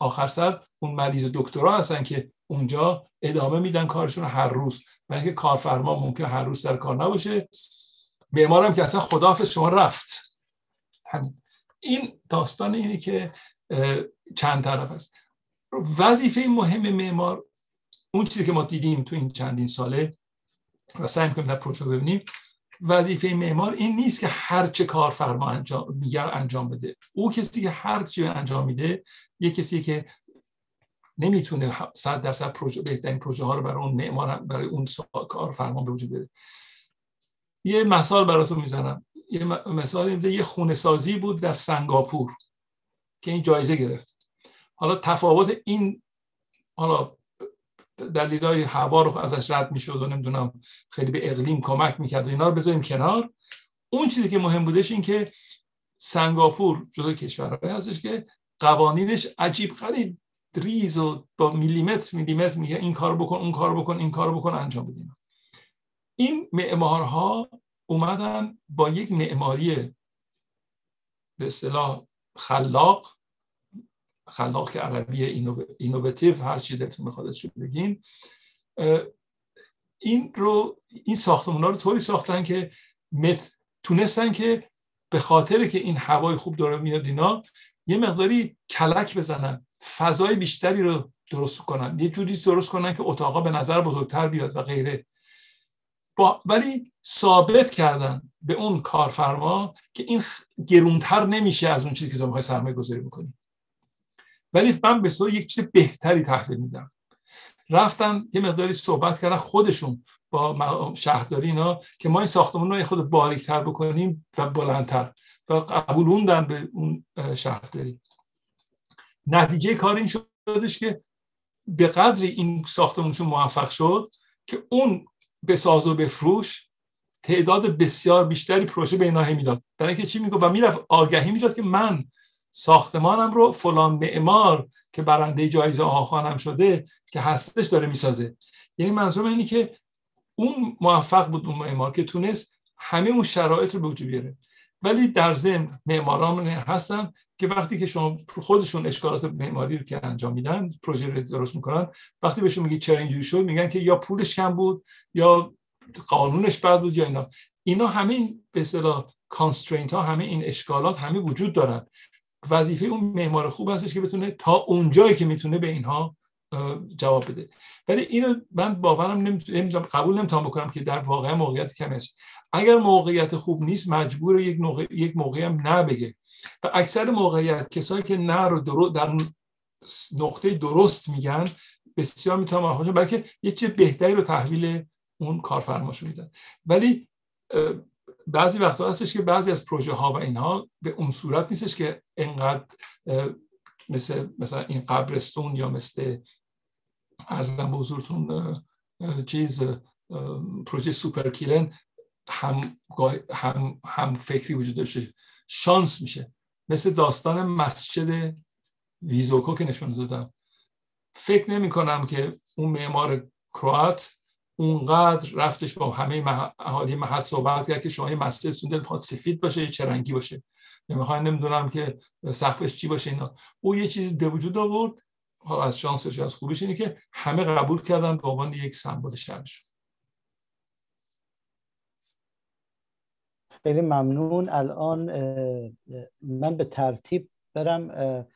آخر سر اون مریض دکترها هستن که اونجا ادامه میدن کارشون هر روز. برای اینکه کارفرما ممکن هر روز سر کار نباشه. معمارم که اصلا خداحافظ شما رفت. این داستان اینه که چند طرف است. وظیفه مهم معمار اون چیزی که ما دیدیم تو این چندین ساله و سعی می‌کنیم در پروژه ببینیم وظیفه معمار این نیست که هر چه کارفرما انجام میگر انجام بده. او کسی که هر چی انجام میده یه کسی که نمی‌تونه صد درصد پروژه بهترین پروژه ها رو برای اون معمار برای اون کارفرما به وجود بیاره یه مثال براتون می‌زنم. یه مثال یه خونه سازی بود در سنگاپور که این جایزه گرفت. حالا تفاوت این حالا دلیلای هوا رو ازش رد می‌شد و نمی‌دونم خیلی به اقلیم کمک می‌کرد و اینا رو بذاریم کنار. اون چیزی که مهم بودش این که سنگاپور جدا کشورهای هستش که قوانینش عجیب غریب. ریز و با میلیمتر میلیمتر میگه این کار بکن اون کار بکن این کار بکن انجام بدین این معمارها اومدن با یک معماری به اصطلاح خلاق خلاق که عربی innovative هر چی دلتون می‌خواد بگین. این رو این ساختمون ها رو طوری ساختن که مت تونستن که به خاطر که این هوای خوب داره میاد اینا یه مقداری کلک بزنن فضای بیشتری رو درست کنن. یه جوری درست کنن که اتاقا به نظر بزرگتر بیاد و غیره. با ولی ثابت کردن به اون کارفرما که این گرونتر نمیشه از اون چیزی که تو می‌خوای سرمایه گذاری بکنی. ولی من به یک چیز بهتری تحویل میدم. رفتن یه مقداری صحبت کردن خودشون با شهرداری اینا که ما این ساختمون رو خود باریکتر بکنیم و بلندتر و قبولوندن به اون شهرداری. نتیجه کار این شدش که به قدری این ساختمونشون موفق شد که اون به ساز و بفروش تعداد بسیار بیشتری پروژه به اینا می‌داد. برای اینکه چی می‌گفت؟ و می‌رفت آگهی می‌داد که من ساختمانم رو فلان معمار که برنده جایزه آخانم شده که هستش داره می‌سازه. یعنی منظورم اینه که اون موفق بود اون معمار که تونست همه اون شرایط رو به وجود بیاره. ولی در ضمن معماران هستن که وقتی که شما خودشون اشکالات معماری رو که انجام میدن پروژه رو درست می‌کنن وقتی بهشون میگی چرا اینجوری شد میگن که یا پولش کم بود یا قانونش بد بود یا اینا. اینا همه به اصطلاح کانسترینت ها همه این اشکالات همه وجود دارن. وظیفه اون معمار خوب هستش که بتونه تا اونجایی که می‌تونه به اینها جواب بده. ولی اینو من باورم نمی‌تونم قبول نمی‌تونم بکنم که در واقع موقعیت کمی است. اگر موقعیت خوب نیست مجبور یک موقع یک موقعی هم نبگه. و اکثر موقعیت کسایی که نه رو درو در نقطه درست میگن بسیار می‌تونم بلکه یه چیز بهتری رو تحویل اون کارفرماشو میدن. ولی بعضی وقتا هستش که بعضی از پروژه ها و اینها به اون صورت نیستش که انقدر مثل مثلا این قبرستون یا مثل ارزم به حضورتون چیز پروژه سوپر کیلن هم, هم, هم فکری وجود داشته شانس میشه. مثل داستان مسجد ویزوکو که نشون دادم. فکر نمی کنم که اون معمار کروات اونقدر رفتش با همه اهالی محل صحبت کرد که شما یه مسجد دل سفید باشه یه چرنگی باشه. نمی‌خوای نمی‌دونم که سقفش چی باشه اینا. او یه چیزی به وجود آورد. حالا از شانسش از خوبش اینه که همه قبول کردن به عنوان یک سمبل شهرشون خیلی ممنون. الان من به ترتیب برم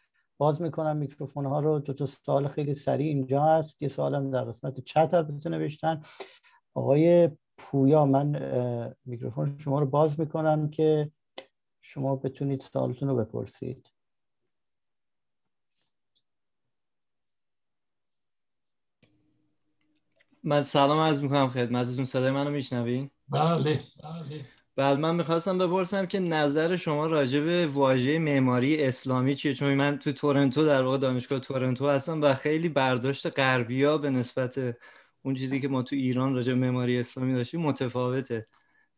باز می‌کنم میکروفون ها رو. دو تا سوال خیلی سریع اینجا هست. یه سوالم در قسمت چت البته نوشتن آقای پویا من میکروفون شما رو باز می‌کنم که شما بتونید سوالتون رو بپرسید. من سلام عرض می‌کنم خدمتتون. صدای منو میشنوین؟ بله بله. بعد من می‌خواستم بپرسم که نظر شما راجع به واژه معماری اسلامی چیه؟ چون من تو تورنتو در واقع دانشگاه تورنتو هستم و خیلی برداشت غربیا به نسبت اون چیزی که ما تو ایران راجع معماری اسلامی داشتیم متفاوته.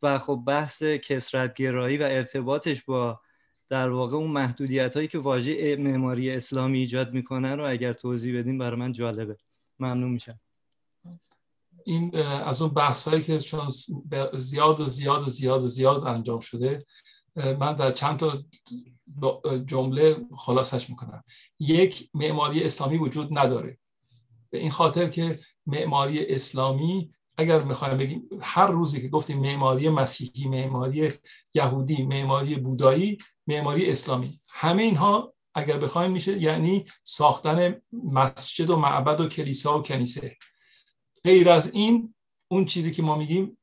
و خب بحث کسرتگرایی و ارتباطش با در واقع اون محدودیت هایی که واژه معماری اسلامی ایجاد می‌کنه رو اگر توضیح بدیم برای من جالبه. ممنون میشم. این از اون بحث هایی که چون زیاد و زیاد و زیاد و زیاد انجام شده من در چند تا جمله خلاصش می‌کنم. یک معماری اسلامی وجود نداره. به این خاطر که معماری اسلامی اگر می‌خوایم بگیم هر روزی که گفتیم معماری مسیحی معماری یهودی معماری بودایی معماری اسلامی همه اینها اگر بخوایم میشه یعنی ساختن مسجد و معبد و کلیسا و کنیسه. غیر از این اون چیزی که ما میگیم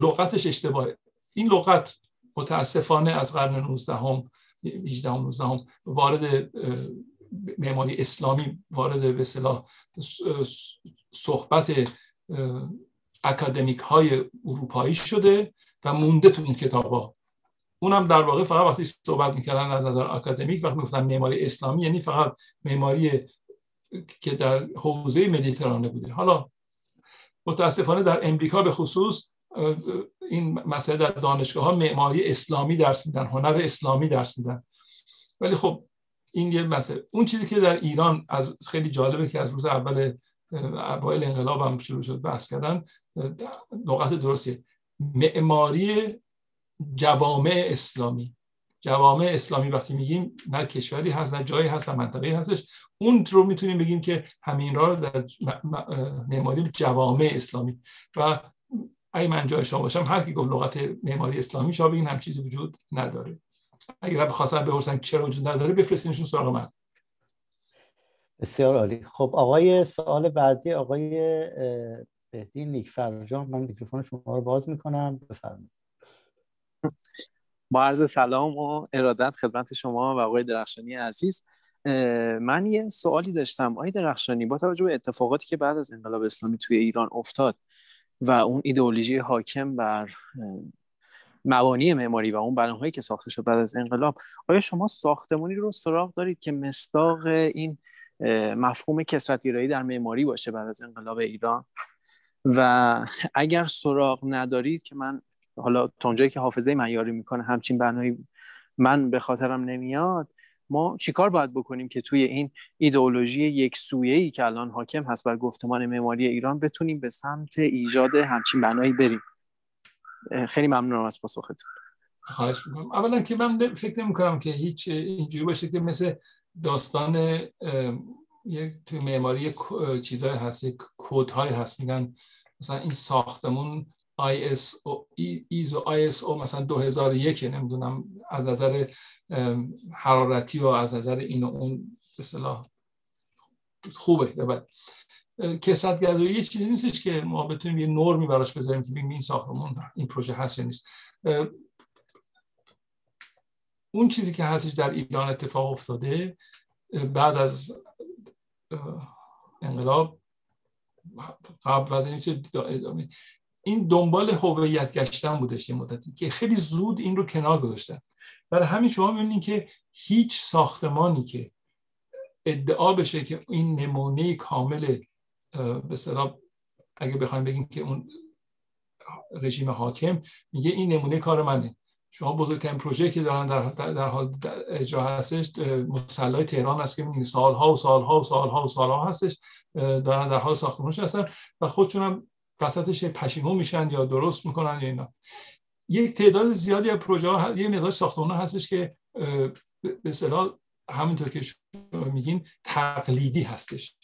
لغتش اشتباهه. این لغت متاسفانه از قرن 19 هم 18 هم 19 هم وارد معماری اسلامی وارد به صلاح صحبت اکادمیک های اروپایی شده و مونده تو این کتاب ها اونم در واقع فقط وقتی صحبت می‌کردن از نظر اکادمیک وقتی می‌گفتن معماری اسلامی یعنی فقط معماری که در حوزه مدیترانه بوده. حالا متاسفانه در امریکا به خصوص این مسئله در دانشگاه ها معماری اسلامی درس میدن هنر اسلامی درس میدن. ولی خب این یه مسئله. اون چیزی که در ایران از خیلی جالبه که از روز اول اوایل انقلاب هم شروع شد بحث کردن لغت درستی معماری جوامع اسلامی. جوامع اسلامی وقتی میگیم نه کشوری هست نه جایی هست نه منطقه هستش. اون رو می‌تونیم بگیم که همین را در معماری جوامع اسلامی. و اگه من جای شما باشم هر کی گفت لغت معماری اسلامی شما بگین هم چیزی وجود نداره. اگر بخواستن بپرسن چرا وجود نداره بفرستینشون سراغ من. بسیار عالی. خب آقای سوال بعدی آقای بهدی نیک فرجان من میکروفون شما رو باز می‌کنم. بفرمایید. با عرض سلام و ارادت خدمت شما و آقای درخشانی عزیز. من یه سوالی داشتم. آقای درخشانی با توجه به اتفاقاتی که بعد از انقلاب اسلامی توی ایران افتاد و اون ایدئولوژی حاکم بر مبانی معماری و اون بناهایی که ساخته شد بعد از انقلاب آیا شما ساختمانی رو سراغ دارید که مستاق این مفهوم کسرتگرایی در معماری باشه بعد از انقلاب ایران؟ و اگر سراغ ندارید که من حالا تا اونجایی که حافظه من یاری می‌کنه همچین بنایی من به خاطرم نمیاد ما چیکار باید بکنیم که توی این ایدئولوژی یک سویه ای که الان حاکم هست بر گفتمان معماری ایران بتونیم به سمت ایجاد همچین بنایی بریم؟ خیلی ممنونم از پاسختون. خواهش می‌کنم. اولا که من فکر نمی کنم که هیچ اینجوری باشه که مثل داستان یک توی معماری چیزهای هست یک کودهای هست. میگن مثلا این ساختمون ISO ایزو ISO مثلا 2001 نمی‌دونم از نظر حرارتی و از نظر این و اون به صلاح خوبه بعد کسرت گذاری یه چیزی نیستش که ما بتونیم یه نرمی براش بذاریم که بگیم این ساختمون این پروژه هست یا نیست. اون چیزی که هستش در ایران اتفاق افتاده بعد از انقلاب قبل و این دنبال هویت گشتن بودش یه مدتی که خیلی زود این رو کنار گذاشتن. برای همین شما می‌بینید که هیچ ساختمانی که ادعا بشه که این نمونه کامل به اگه بخوایم بگیم که اون رژیم حاکم میگه این نمونه کار منه. شما بزرگترین پروژه که دارن در, در حال اجرا هستش مسلای تهران هست که سالها و سالها و سالها و سالها هستش دارن در حال ساختمانش هستن و خودشون هم وسطش پشیمون میشن یا درست می‌کنن یا اینا. یک تعداد زیادی از پروژه ها یه مقدار ساختمان هستش که به اصطلاح همونطور که شما میگین تقلیدی هستش.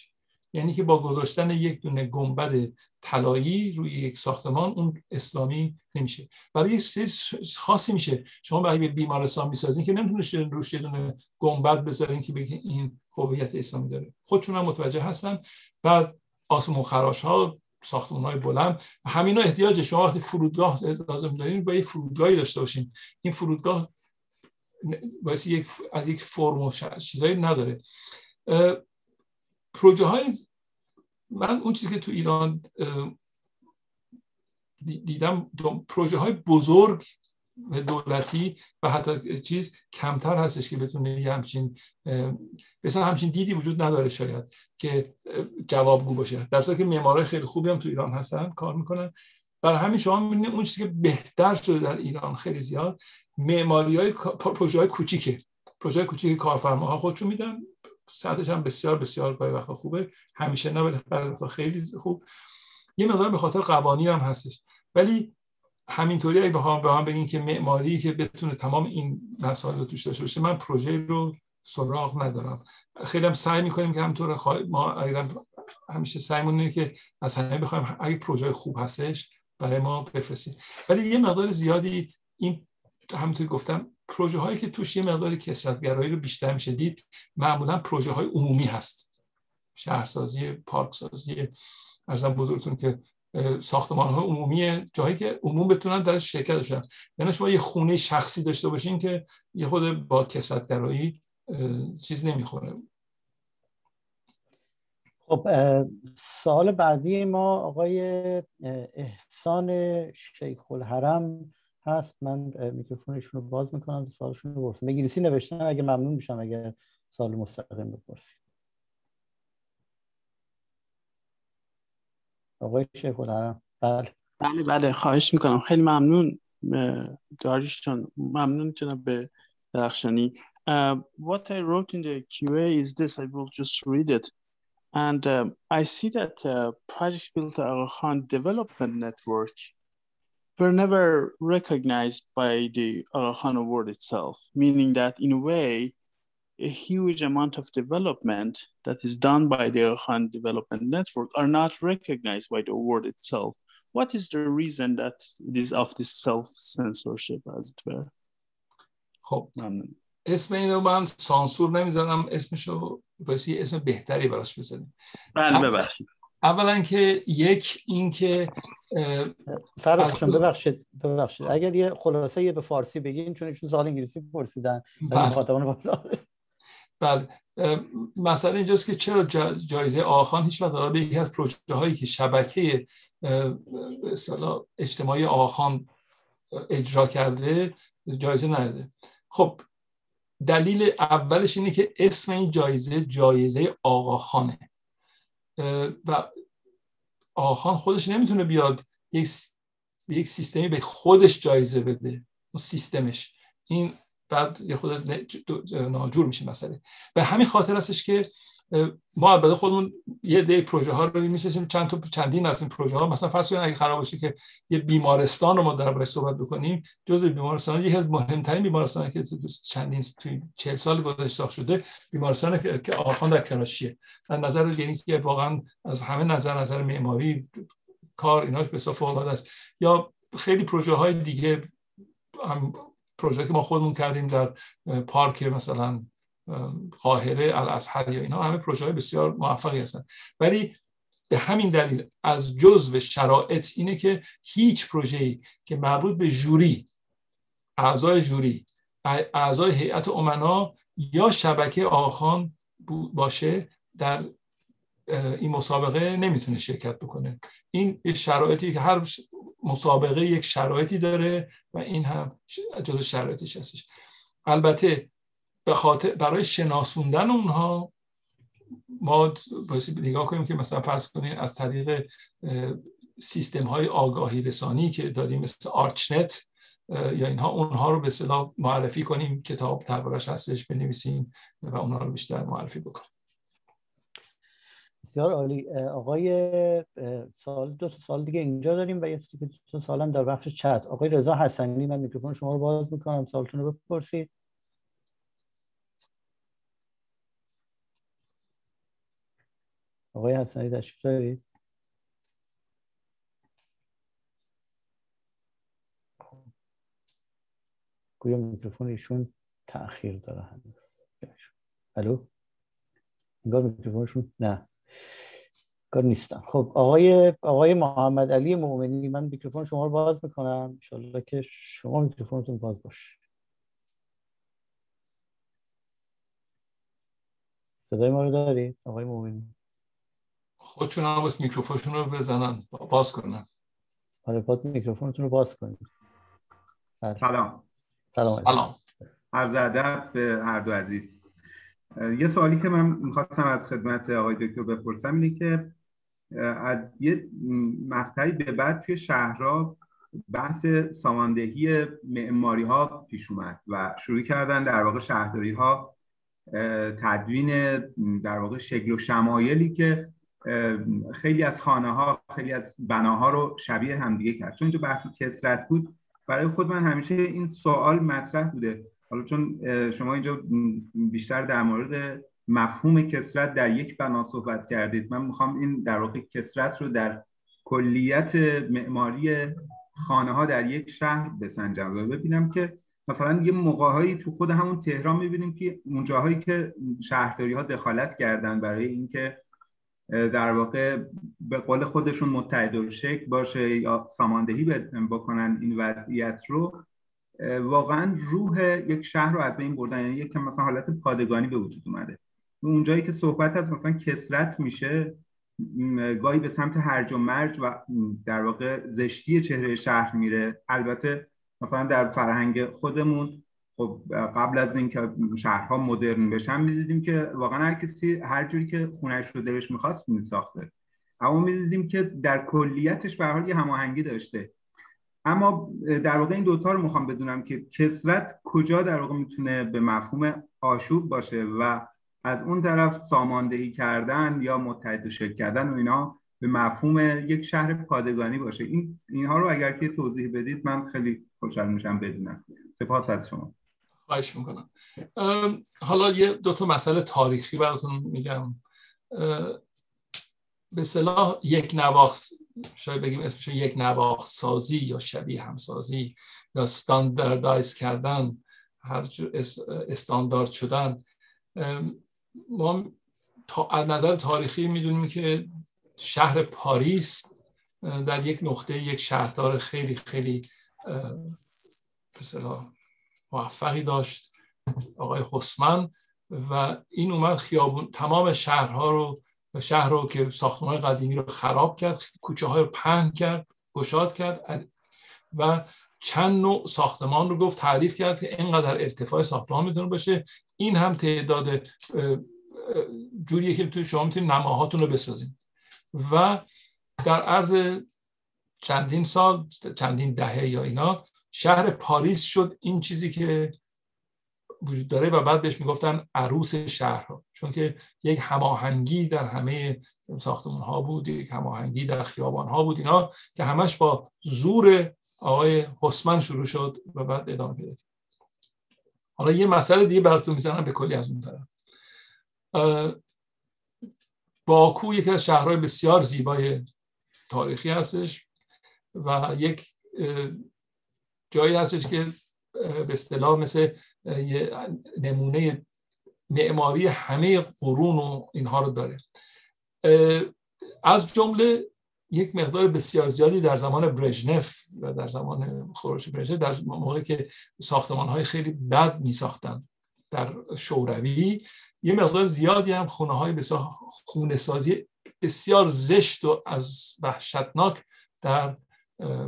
یعنی که با گذاشتن یک دونه گنبد طلایی روی یک ساختمان اون اسلامی نمیشه. برای یک چیز خاصی میشه. شما برای بیمارستان می‌سازین که نمی‌تونه روش یه دونه گنبد بذارین که بگین این هویت اسلامی داره. خودشون هم متوجه هستن. بعد آسمون خراش ها ساختمان های بلند. همینا احتیاج شما وقتی فرودگاه لازم دارین با یک فرودگاهی داشته باشین. این فرودگاه باعث یک از یک فرم و چیزایی نداره. پروژه های من اون چیزی که تو ایران دیدم پروژه های بزرگ دولتی و حتی چیز کمتر هستش که بتونه یه همچین مثلا همچین دیدی وجود نداره شاید که جوابگو باشه. در که معمارای خیلی خوبی هم تو ایران هستن کار می‌کنن. برای همین شما می‌بینید اون چیزی که بهتر شده در ایران خیلی زیاد معماری های پروژه های کوچیکه. پروژه کوچیک کارفرماها خودشون میدن. ساعتش هم بسیار بسیار گاهی وقتا خوبه. همیشه نه خیلی خوب. یه مقدار به خاطر قوانین هم هستش. ولی همینطوری اگه بخوام به هم بگین که معماری که بتونه تمام این مسائل رو توش داشته باشه من پروژه رو سراغ ندارم. خیلی هم سعی می‌کنیم که همطور ما همیشه سعیمون اینه که از همه بخوایم اگه پروژه خوب هستش برای ما بفرستیم. ولی یه مقدار زیادی این همونطور گفتم پروژه هایی که توش یه مقدار کسرتگرایی رو بیشتر میشه دید معمولا پروژه های عمومی هست. شهرسازی پارک سازی ارزم بزرگتون که ساختمان های عمومی جایی که عموم بتونن در شرکت داشتن یعنی شما یه خونه شخصی داشته باشین که یه خود با کسرتگرایی چیز نمی‌خوره. خب سال بعدی ما آقای احسان شیخ الحرم هست. من میکروفونشون رو باز می‌کنم سوالشون رو بپرسم. انگلیسی نوشتن اگه ممنون میشم اگه سال مستقیم بپرسید. آقای شیخ الحرم بله بله بله خواهش میکنم خیلی ممنون داریشتون ممنون جناب درخشانی uh, what I wrote in the QA is this I will just read it and uh, I see that uh, Project Builder Aga Khan Development Network were never recognized by the Aga Award itself, meaning that in a way, a huge amount of development that is done by the Aga Development Network are not recognized by the award itself. What is the reason that it is of this self-censorship, as it were? خب اسم این رو من سانسور نمی‌ذارم اسمشو باید اسم بهتری براش بذاریم بله ببخشید. اولا که یک این که فرضشون ببخشید ببخشید. اگر یه خلاصه یه به فارسی بگین چون ایشون سوال انگلیسی پرسیدن. بله. بله. مثلا اینجاست که چرا جایزه آخان هیچ وقت به یکی از پروژه هایی که شبکه اجتماعی آخان اجرا کرده جایزه نداده. خب دلیل اولش اینه که اسم این جایزه جایزه آقاخانه. و آخان خودش نمی‌تونه بیاد یک یک سیستمی به خودش جایزه بده. اون سیستمش. این بعد یه خود ناجور میشه مسئله. به همین خاطر هستش که ما البته خودمون یه دی پروژه ها رو می‌سازیم چند تا چندین از این پروژه ها مثلا فرض کنید اگه قرار باشه که یه بیمارستان رو ما در صحبت بکنیم جزء بیمارستان یکی از مهمترین بیمارستانی که چندین توی 40 سال گذشته شده بیمارستان که آخان در کراشیه از نظر یعنی که واقعا از همه نظر نظر معماری کار ایناش به صفه است. یا خیلی پروژه های دیگه پروژه که ما خودمون کردیم در پارک مثلا قاهره الازهر یا اینا همه پروژه های بسیار موفقی هستن. ولی به همین دلیل از جزو شرایط اینه که هیچ پروژه‌ای که مربوط به جوری اعضای جوری اعضای هیئت امنا یا شبکه آخان باشه در این مسابقه نمی‌تونه شرکت بکنه. این شرایطی که هر مسابقه یک شرایطی داره و این هم جزو شرایطش هستش. البته به خاطر برای شناسوندن اونها ما باید نگاه کنیم که مثلا فرض کنیم از طریق سیستم های آگاهی رسانی که داریم مثل آرچنت یا اینها اونها رو به صلاح معرفی کنیم کتاب دربارش هستش بنویسیم و اونها رو بیشتر معرفی بکنیم. بسیار عالی. آقای سال دو سال دیگه اینجا داریم و یه دو سال در بخش چت. آقای رضا حسنی من میکروفون شما رو باز می‌کنم. سالتون رو بپرسید. آقای حسنی تشریف دارید؟ گویا میکروفون ایشون تأخیر داره هنوز. الو؟ انگار میکروفونشون نه. کار نیستن خب آقای آقای محمد علی مؤمنی من میکروفون شما رو باز می‌کنم. ان که شما میکروفونتون باز باشه. صدای ما رو دارید آقای مؤمنی خودشون هم بس میکروفونشون رو بزنن باز کنن. آره باید میکروفونتون رو باز کنید. بله. سلام. سلام. سلام. عرض ادب به هر دو عزیز. یه سوالی که من می‌خواستم از خدمت آقای دکتر بپرسم اینه که از یه مقطعی به بعد توی شهرها بحث ساماندهی معماری ها پیش اومد و شروع کردن در واقع شهرداری ها تدوین در واقع شکل و شمایلی که خیلی از خانه ها خیلی از بناها رو شبیه همدیگه کرد. چون اینجا بحث کسرت بود برای خود من همیشه این سوال مطرح بوده. حالا چون شما اینجا بیشتر در مورد مفهوم کسرت در یک بنا صحبت کردید من می‌خوام این در واقع کسرت رو در کلیت معماری خانه ها در یک شهر بسنجم و ببینم که مثلا یه موقعهایی تو خود همون تهران می‌بینیم که اون جاهایی که شهرداری ها دخالت کردن برای اینکه در واقع به قول خودشون متحد شکل باشه یا ساماندهی بکنن این وضعیت رو واقعا روح یک شهر رو از بین بردن. یعنی یک مثلا حالت پادگانی به وجود اومده. اونجایی که صحبت از مثلا کسرت میشه گاهی به سمت هرج و مرج و در واقع زشتی چهره شهر میره. البته مثلا در فرهنگ خودمون خب قبل از اینکه شهرها مدرن بشن می‌دیدیم که واقعا هر کسی هر جوری که خونش رو دلش می‌خواست میساخته اما می‌دیدیم که در کلیتش به حال یه هماهنگی داشته. اما در واقع این دوتا رو می‌خوام بدونم که کسرت کجا در واقع می‌تونه به مفهوم آشوب باشه و از اون طرف ساماندهی کردن یا متحد شکل کردن و اینا به مفهوم یک شهر پادگانی باشه. این اینها رو اگر که توضیح بدید من خیلی خوشحال میشم بدونم. سپاس از شما. خواهش می‌کنم. حالا یه دو تا مسئله تاریخی براتون میگم. به صلاح یک نواخت شاید بگیم اسمش یک نواخت سازی یا شبیه همسازی یا استانداردایز کردن هر استاندارد شدن. ما از نظر تاریخی می‌دونیم که شهر پاریس در یک نقطه یک شهردار خیلی خیلی به موفقی داشت آقای حسمن. و این اومد خیابون تمام شهرها رو شهر رو که ساختمان قدیمی رو خراب کرد کوچه های رو پهن کرد گشاد کرد و چند نوع ساختمان رو گفت تعریف کرد که اینقدر ارتفاع ساختمان می‌تونه باشه. این هم تعداد جوریه که توی شما می‌تونید نماهاتون رو بسازید و در عرض چندین سال چندین دهه یا اینا شهر پاریس شد این چیزی که وجود داره و بعد بهش می‌گفتن عروس شهرها. چون که یک هماهنگی در همه ساختمان ها بود یک هماهنگی در خیابان ها بود اینا که همش با زور آقای حسمن شروع شد و بعد ادامه پیدا حالا یه مسئله دیگه براتون می‌زنم به کلی از اون طرف. باکو یکی از شهرهای بسیار زیبای تاریخی هستش و یک جایی هستش که به اصطلاح مثل نمونه معماری همه قرون و اینها رو داره. از جمله یک مقدار بسیار زیادی در زمان برژنف و در زمان خورش برژنف در موقعی که ساختمان های خیلی بد می ساختن در شوروی یه مقدار زیادی هم خونه های بسیار خونه سازی بسیار زشت و از وحشتناک در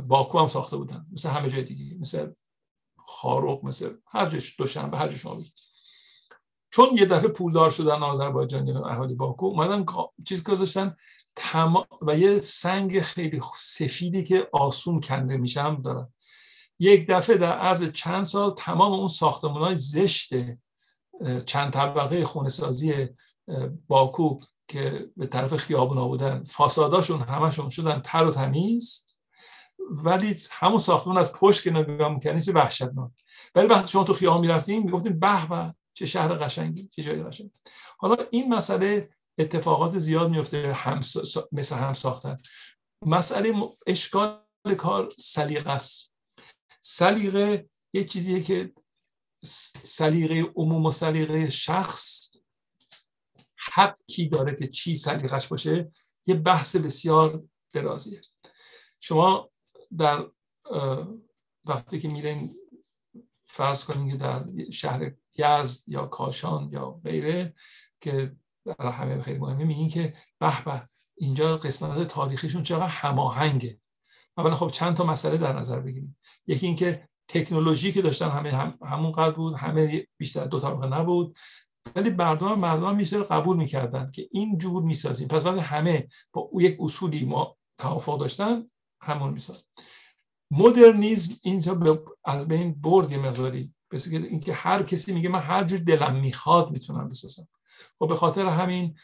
باکو هم ساخته بودن مثل همه جای دیگه مثل خاروق مثل هر جش دوشنبه هر جش چون یه دفعه پولدار شدن آذربایجانی اهالی باکو اومدن چیز گذاشتن تمام و یه سنگ خیلی سفیدی که آسون کنده میشه هم دارن. یک دفعه در عرض چند سال تمام اون ساختمان های زشت چند طبقه خونه سازی باکو که به طرف خیابونا بودن فاساداشون همشون شدن تر و تمیز. ولی همون ساختمان از پشت که نگاه می‌کنید چه وحشتناک. ولی وقتی شما تو خیابون می‌رفتین می‌گفتین به به چه شهر قشنگی چه جای قشنگ حالا این مسئله اتفاقات زیاد میفته هم مثل هم ساختن. مسئله اشکال کار سلیقه است. سلیقه یه چیزیه که سلیقه عموم و سلیقه شخص حق کی داره که چی سلیقش باشه یه بحث بسیار درازیه. شما در وقتی که میرین فرض کنید که در شهر یزد یا کاشان یا غیره که برای همه خیلی مهمه میگین که به به اینجا قسمت تاریخیشون چقدر هماهنگه. اولا خب چند تا مسئله در نظر بگیریم. یکی اینکه تکنولوژی که داشتن همه هم همون قدر بود همه بیشتر دو طبقه نبود ولی مردم مردم میشه قبول می‌کردن که این جور می‌سازیم. پس وقتی همه با یک اصولی ما توافق داشتن همون می‌سازیم مدرنیزم اینجا از بین برد یه مقداری. مثل اینکه هر کسی میگه من هر جور دلم می‌خواد می‌تونم بسازم. خب به خاطر همین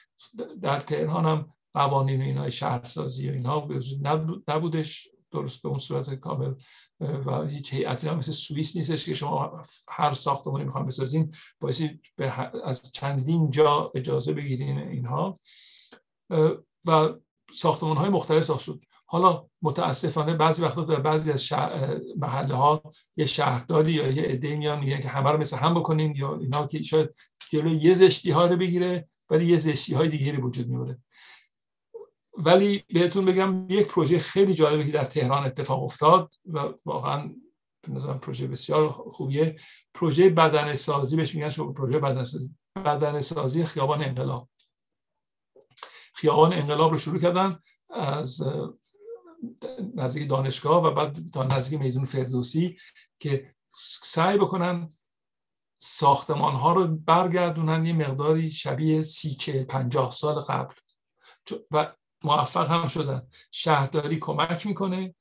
در تهران هم قوانین اینهای شهرسازی و اینها نبودش. درست به اون صورت کامل و هیچ هیئتی هم مثل سوئیس نیستش که شما هر ساختمانی می‌خوام بسازین باعثی از چندین جا اجازه بگیرین اینها. و ساختمان های مختلف ساخت شد. حالا متاسفانه بعضی وقتا در بعضی از محله ها یه شهرداری یا یه عده میان میگن که همه رو مثل هم بکنین یا اینا که شاید جلو یه زشتی ها رو بگیره ولی یه زشتی های دیگری وجود می‌بره. ولی بهتون بگم یک پروژه خیلی جالبی که در تهران اتفاق افتاد و واقعا نظرم پروژه بسیار خوبیه. پروژه بدن سازی بهش میگن شو پروژه بدن سازی بدن سازی خیابان انقلاب. خیابان انقلاب رو شروع کردن از نزدیک دانشگاه و بعد تا نزدیک میدون فردوسی که سعی بکنن ساختمان ها رو برگردونن یه مقداری شبیه سی چه پنجاه سال قبل. و موفق هم شدن. شهرداری کمک می‌کنه.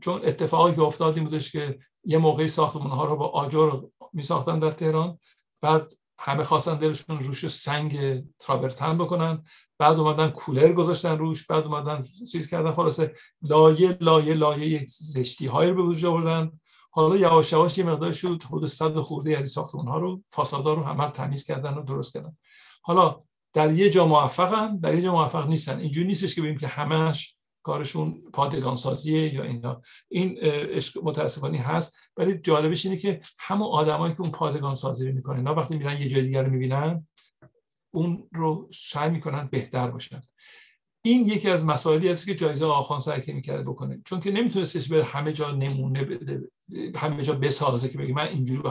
چون اتفاقی که افتاد این بودش که یه موقعی ساختمان ها رو با آجر می ساختن در تهران. بعد همه خواستن دلشون روش سنگ ترابرتن بکنن. بعد اومدن کولر گذاشتن روش بعد اومدن چیز کردن. خلاصه لایه لایه لایه زشتی های رو به وجود آوردن. حالا یواش یواش یه مقدار شد حدود صد خورده از ساختمان ها رو فاسادا رو همه تمیز کردن و درست کردن. حالا در یه جا موفقن در یه جا موفق نیستن. اینجوری نیستش که ببینیم که همش کارشون پادگان سازیه یا اینا. این متاسفانه هست. ولی جالبش اینه که همون آدمایی که اون پادگان سازی رو می‌کنن اینا وقتی میرن یه جای دیگر رو می‌بینن اون رو سعی می‌کنن بهتر باشن. این یکی از مسائلی است که جایزه آخان سعی که می‌کرده بکنه. چون که نمیتونستش به همه جا نمونه بده همه جا بسازه که بگه من اینجوری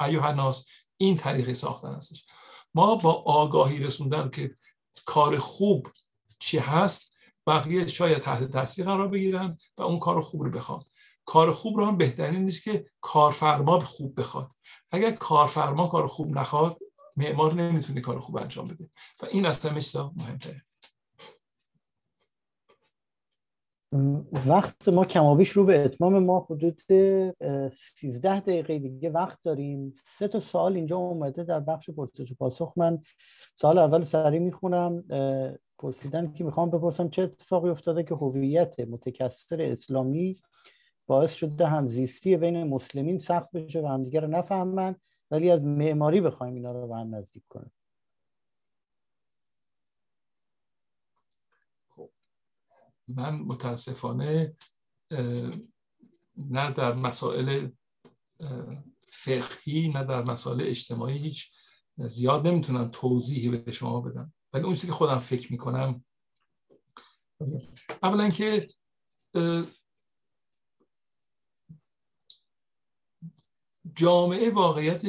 ایوه ناس این طریقه ساختن هستش. ما با آگاهی رسوندن که کار خوب چی هست بقیه شاید تحت تاثیر قرار بگیرن و اون کار خوب رو بخواد کار خوب رو هم بهترین نیست که کارفرما خوب بخواد. اگر کارفرما کار خوب نخواد معمار نمی‌تونه کار خوب انجام بده. و این از همه مهمتره. وقت ما کمابیش رو به اتمام ما حدود 13 دقیقه دیگه وقت داریم. سه تا سوال اینجا اومده در بخش پرسش و پاسخ. من سال اول سریع می‌خونم. پرسیدن که می‌خوام بپرسم چه اتفاقی افتاده که هویت متکثر اسلامی باعث شده همزیستی بین مسلمین سخت بشه و همدیگه رو نفهمن؟ ولی از معماری بخوایم اینا رو به هم نزدیک کنیم. من متاسفانه نه در مسائل فقهی نه در مسائل اجتماعی هیچ زیاد نمی‌تونم توضیحی به شما بدم. ولی اون چیزی که خودم فکر می‌کنم اولا که جامعه واقعیت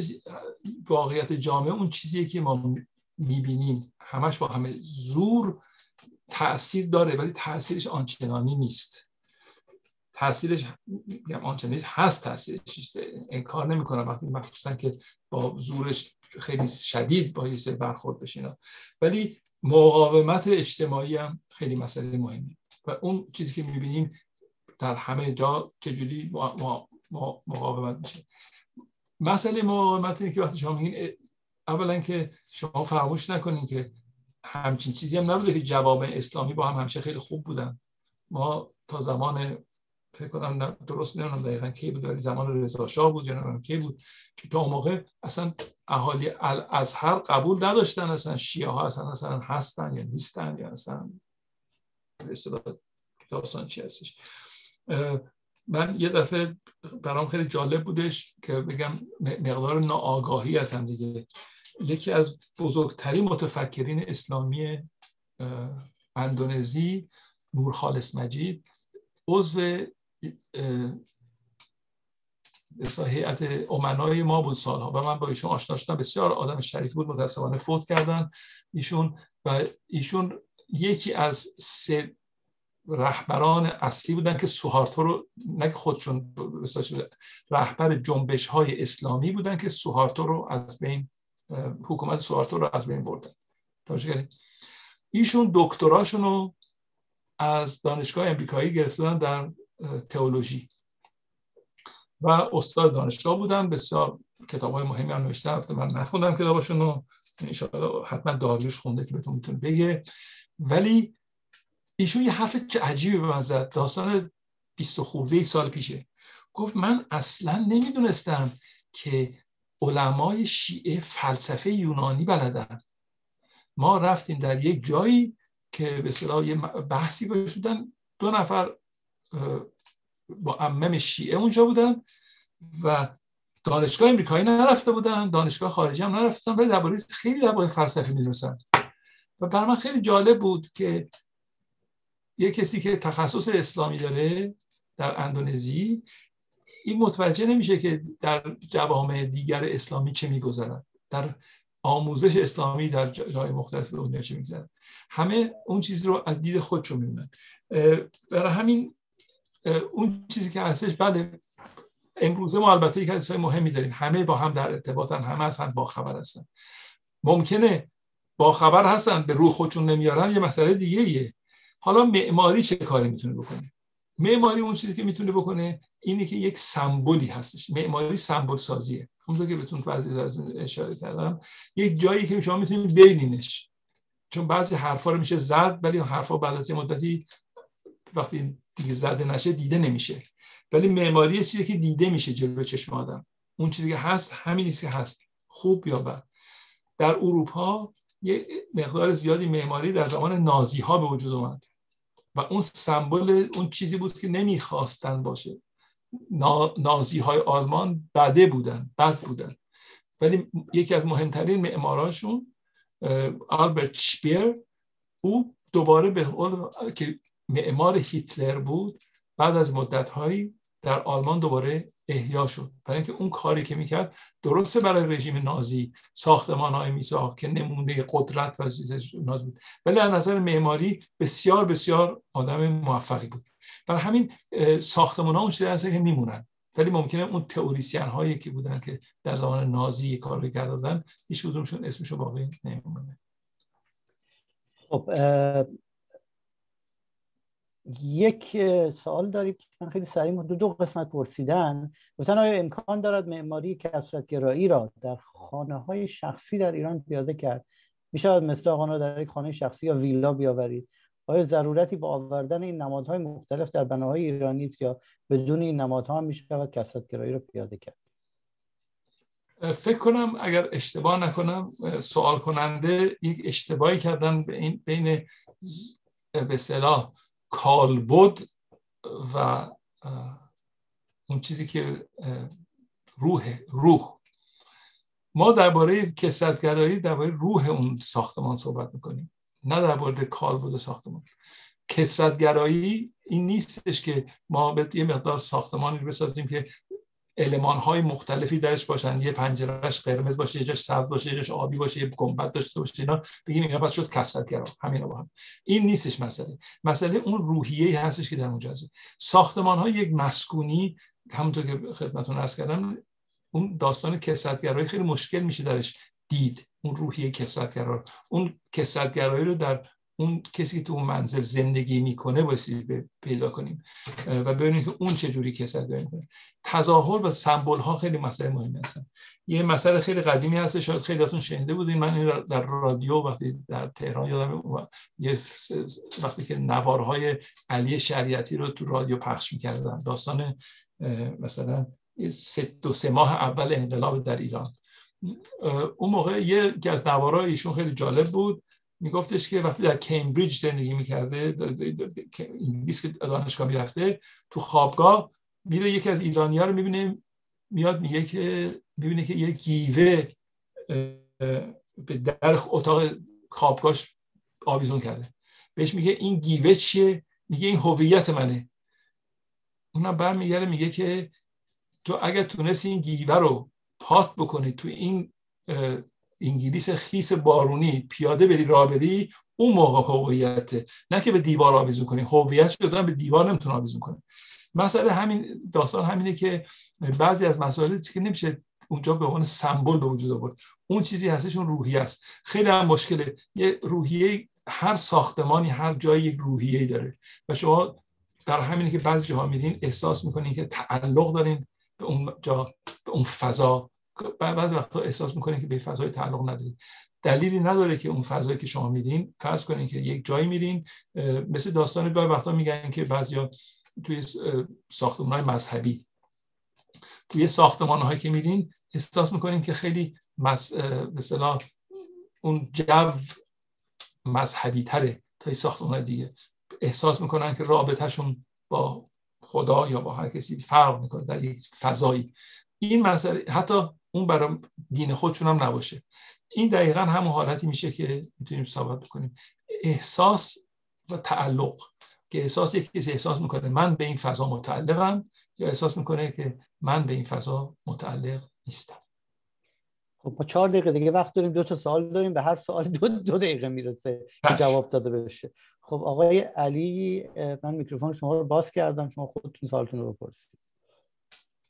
واقعیت جامعه اون چیزیه که ما می‌بینیم. همش با همه زور تاثیر داره ولی تاثیرش آنچنانی نیست. تاثیرش میگم آنچنانی نیست هست تاثیرش انکار نمی‌کنم وقتی مخصوصا که با زورش خیلی شدید با برخورد بشین ولی مقاومت اجتماعی هم خیلی مسئله مهمی و اون چیزی که می‌بینیم در همه جا چجوری مقاومت میشه. مسئله مقاومت اینه که وقتی شما میگین اولا که شما فراموش نکنین که همچین چیزی هم نبوده که جواب اسلامی با هم همیشه خیلی خوب بودن. ما تا زمان فکر کنم درست نمی‌دونم دقیقا کی بود ولی زمان رضا شاه بود یا کی بود که تا اون موقع اصلا اهالی هر قبول نداشتن اصلا شیعه ها اصلا اصلا هستن یا نیستن یا اصلا داستان چی هستش. من یه دفعه برام خیلی جالب بودش که بگم مقدار ناآگاهی هستن دیگه. یکی از بزرگترین متفکرین اسلامی اندونزی نور خالص مجید عضو هیئت امنای ما بود سالها و من با ایشون آشنا شدم. بسیار آدم شریف بود متاسفانه فوت کردن ایشون و ایشون یکی از سه رهبران اصلی بودن که سوهارتو رو نه خودشون رهبر جنبش های اسلامی بودن که سوهارتو رو از بین حکومت سوهارتو رو از بین بردن. ایشون دکتراشون رو از دانشگاه امریکایی گرفتن در تئولوژی. و استاد دانشگاه بودن بسیار کتاب های مهمی هم نوشتن. من نخوندم کتابشون رو. حتما داریوش خونده که بهتون می‌تونه بگه. ولی ایشون یه حرف عجیبی به من زد. داستان 20 خورده سال پیشه. گفت من اصلا نمی‌دونستم که علمای شیعه فلسفه یونانی بلدن. ما رفتیم در یک جایی که به صلاح یه بحثی گذاشتن دو نفر با امم شیعه اونجا بودن و دانشگاه امریکایی نرفته بودن. دانشگاه خارجی هم نرفته بودن ولی درباره خیلی درباره فلسفه می‌دونستن. و برای من خیلی جالب بود که یه کسی که تخصص اسلامی داره در اندونزی این متوجه نمیشه که در جوامع دیگر اسلامی چه میگذرد در آموزش اسلامی در جای مختلف دنیا چه میگذرد همه اون چیزی رو از دید خودشون می‌بینن. برای همین اون چیزی که هستش بله امروزه ما البته یک از مهمی داریم. همه با هم در ارتباطن همه هستن با خبر هستن. ممکنه با خبر هستن به روح خودشون نمیارن یه مسئله دیگه ایه حالا معماری چه کاری می‌تونه بکنه؟ معماری اون چیزی که می‌تونه بکنه اینه که یک سمبولی هستش. معماری سمبل سازیه. اونطور که بهتون بعضی از اشاره کردم یک جایی که شما می‌تونید ببینینش. چون بعضی حرفا رو میشه زد ولی حرفا بعد از مدتی وقتی دیگه زده نشه دیده نمیشه. ولی معماری چیزی که دیده میشه جلو چشم آدم. اون چیزی که هست همین که هست. خوب یا بد. در اروپا یه مقدار زیادی معماری در زمان نازی ها به وجود اومد. و اون سمبل اون چیزی بود که نمی‌خواستن باشه. نازی های آلمان بده بودن بد بودن. ولی یکی از مهمترین معماراشون آلبرت شپیر او دوباره به قول که معمار هیتلر بود بعد از مدتهایی در آلمان دوباره احیا شد. برای اینکه اون کاری که می‌کرد درسته برای رژیم نازی ساختمان های میساخت که نمونه قدرت و چیز ناز بود. ولی از نظر معماری بسیار بسیار آدم موفقی بود. برای همین ساختمان ها اون چیزی هست که میمونن. ولی ممکنه اون تئوریسین هایی که بودن که در زمان نازی کار کردن هیچ کدومشون اسمشو باقی نمیمونه. خب یک سوال داریم که من خیلی سریع دو, دو قسمت پرسیدن. گفتن آیا امکان دارد معماری کسرتگرایی را در خانه های شخصی در ایران پیاده کرد؟ میشه مثل آن در یک خانه شخصی یا ویلا بیاورید. آیا ضرورتی با آوردن این نمادهای مختلف در بناهای ایرانی است یا بدون این نمادها هم میشه شود کسرتگرایی را پیاده کرد؟ فکر کنم اگر اشتباه نکنم سوال کننده یک اشتباهی کردن بین به صلاح کالبد و اون چیزی که روح روح. ما درباره کسرتگرایی درباره روح اون ساختمان صحبت می‌کنیم. نه درباره کالبد ساختمان. کسرتگرایی این نیستش که ما به یه مقدار ساختمانی بسازیم که علمان های مختلفی درش باشن. یه پنجرهش قرمز باشه یه جاش سبز باشه یه جاش آبی باشه یه گنبد داشته باشه اینا بگیم اینا پس شد کسرتگرا همین با هم. این نیستش مسئله. مسئله اون روحیه هستش که در اونجا هست. ساختمان های یک مسکونی همونطور که خدمتتون عرض کردم اون داستان کسرتگرایی خیلی مشکل میشه درش دید. اون روحیه کسرتگرا اون کسرتگرایی رو در اون کسی که تو اون منزل زندگی می‌کنه بایستی پیدا کنیم. و ببینیم که اون چجوری کسر می‌کنه. تظاهر و سمبل ها خیلی مسئله مهمی هستن. یه مسئله خیلی قدیمی هست شاید خیلیاتون شنیده بودین. من در رادیو وقتی در تهران یادم یه وقتی که نوارهای علی شریعتی رو تو رادیو پخش می‌کردن. داستان مثلا دو سه ماه اول انقلاب در ایران. اون موقع یه از نوارهای ایشون خیلی جالب بود. میگفتش که وقتی در کمبریج زندگی می‌کرده انگلیس که دانشگاه می‌رفته تو خوابگاه میره یکی از ایرانی ها رو می‌بینه میاد میگه که می‌بینه که یه گیوه به در اتاق خوابگاهش آویزون کرده. بهش میگه این گیوه چیه؟ میگه این هویت منه. اونم برمیگرده میگه که تو اگر تونستی این گیوه رو پات بکنی تو این انگلیس خیس بارونی پیاده بری راه بری اون موقع هویته نه که به دیوار آویزون کنی. هویت شده به دیوار نمی‌تونه آویزون کنی مسئله همین داستان همینه که بعضی از مسائل که نمیشه اونجا به عنوان سمبل به وجود آورد. اون چیزی هستش اون روحیه است. خیلی هم مشکله. یه روحیه هر ساختمانی هر جایی یک روحیه داره. و شما در همینه که بعضی جاها میرین احساس می‌کنین که تعلق دارین به اون جا به اون فضا. بعضی وقتا احساس می‌کنین که به فضای تعلق ندارید دلیلی نداره که اون فضایی که شما میرین. فرض کنین که یک جایی میرین مثل داستان گاهی وقتا میگن که بعضیا توی ساختمان مذهبی. توی ساختمان هایی که میرین احساس می‌کنین که خیلی مثلا اون جو مذهبی تره تا ساختمان دیگه. احساس می‌کنن که رابطهشون با خدا یا با هر کسی فرق می‌کنه در یک فضایی. این مسئله حتی اون برای دین خودشون هم نباشه. این دقیقا همون حالتی میشه که می‌تونیم ثابت بکنیم. احساس و تعلق. که احساس یک کسی احساس می‌کنه من به این فضا متعلقم یا احساس می‌کنه که من به این فضا متعلق نیستم. خب ما چهار دقیقه دیگه وقت داریم دو تا سوال داریم به هر سوال دو, دو دقیقه می‌رسه که جواب داده بشه. خب آقای علی من میکروفون شما رو باز کردم شما خودتون سوالتون رو بپرسید.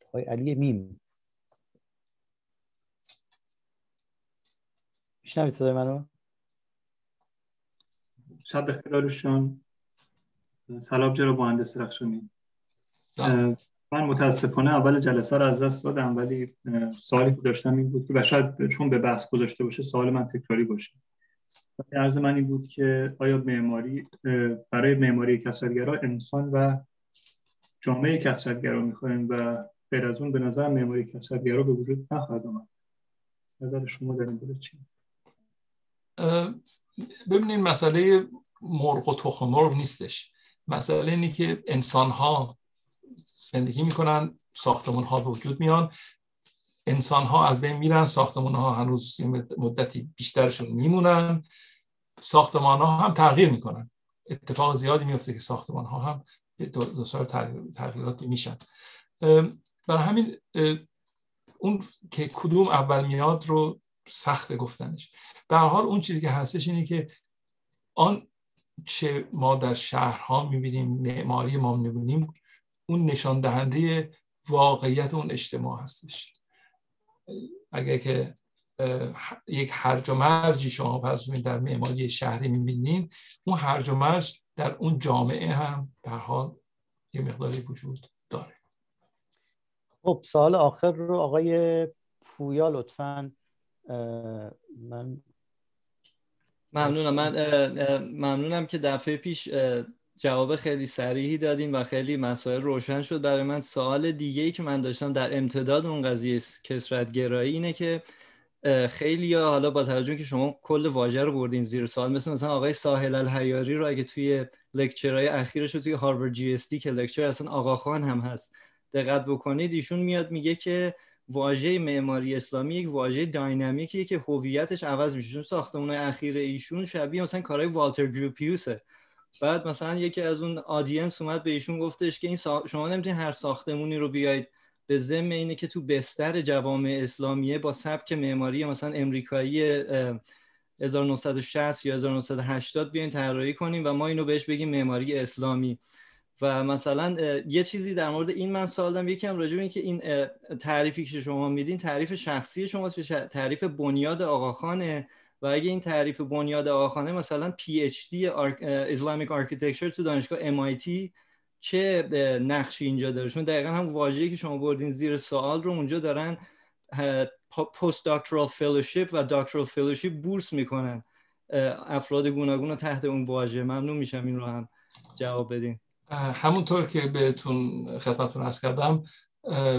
آقای علی میم. میشنوید صدای منو؟ شب بخیر سلام جناب مهندس رخشانی. من متاسفانه اول جلسه رو از دست دادم ولی سوالی که داشتم این بود که و شاید چون به بحث گذاشته باشه سوال من تکراری باشه. عرض من این بود که آیا معماری برای معماری کسرگرا انسان و جامعه کسرتگرا می‌خوایم و غیر از اون به نظر معماری کسرتگرا به وجود نخواهد آمد. نظر شما در این باره چی؟ ببینید مسئله مرغ و تخم مرغ نیستش. مسئله اینه که انسان ها زندگی می‌کنن ساختمون ها به وجود میان. انسان ها از بین میرن ساختمان ها هنوز مدتی بیشترشون میمونن. ساختمان ها هم تغییر می‌کنن. اتفاق زیادی میفته که ساختمان ها هم سال تغییراتی میشن. برای همین اون که کدوم اول میاد رو سخت گفتنش. به حال اون چیزی که هستش اینه که آن چه ما در شهرها می‌بینیم معماری ما می‌بینیم اون نشان دهنده واقعیت اون اجتماع هستش. اگر که یک هرج و مرجی شما پس در معماری شهری می‌بینین اون هرج و مرج در اون جامعه هم به حال یه مقداری وجود داره. خب سال آخر رو آقای پویا لطفا من ممنونم. من ممنونم که دفعه پیش جواب خیلی سریحی دادیم و خیلی مسائل روشن شد. برای من سوال دیگه ای که من داشتم در امتداد اون قضیه کسرت گرایی اینه که خیلی ها حالا با توجه که شما کل واژه رو بردین زیر سوال مثل مثلا آقای ساحل الحیاری رو اگه توی lecture های اخیرش رو توی هاروارد GSD که lecture اصلا آقا خان هم هست دقت بکنید ایشون میاد میگه که واژه معماری اسلامی یک واژه dynamic یه که هویتش عوض میشه. چون ساختمان‌های اخیر ایشون شبیه مثلا کارهای والتر گروپیوسه. بعد مثلا یکی از اون audience اومد به ایشون گفتش که این شما نمی‌تونید هر ساختمونی رو بیاید. به ضمن اینه که تو بستر جوامع اسلامیه با سبک معماری مثلا امریکایی 1960 یا 1980 بیاین طراحی کنیم و ما اینو بهش بگیم معماری اسلامی. و مثلا یه چیزی در مورد این من سوال دارم یکی هم راجع به که این تعریفی که شما میدین تعریف شخصی شماست تعریف بنیاد آقاخانه و اگه این تعریف بنیاد آقاخانه مثلا PhD Islamic architecture تو دانشگاه MIT چه نقشی اینجا داره؟ چون دقیقا هم واژه‌ای که شما بردین زیر سوال رو اونجا دارن postdoctoral fellowship و doctoral fellowship بورس می‌کنن. افراد گوناگون تحت اون واژه. ممنون میشم این رو هم جواب بدین. همونطور که بهتون خدمتتون عرض کردم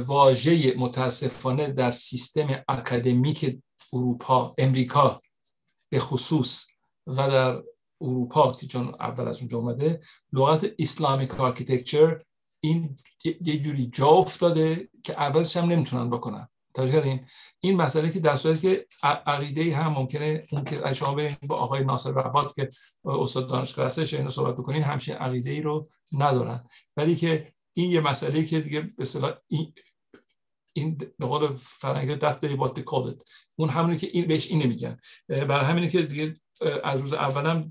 واژه متاسفانه در سیستم اکادمیک اروپا امریکا به خصوص و در اروپا که چون اول از اونجا اومده لغت Islamic architecture این یه جوری جا افتاده که عوضش هم نمی‌تونن بکنن. توجه این مسئله که در صورتی که عقیده هم ممکنه اون که شما برید با آقای ناصر رباط که استاد دانشگاه هستش اینو صحبت بکنین همچین عقیده ای رو ندارن. ولی که این یه مسئله که دیگه به این به قول فرنگی that's the word they اون همونی که این بهش این نمیگن برای همینه که دیگه از روز اولم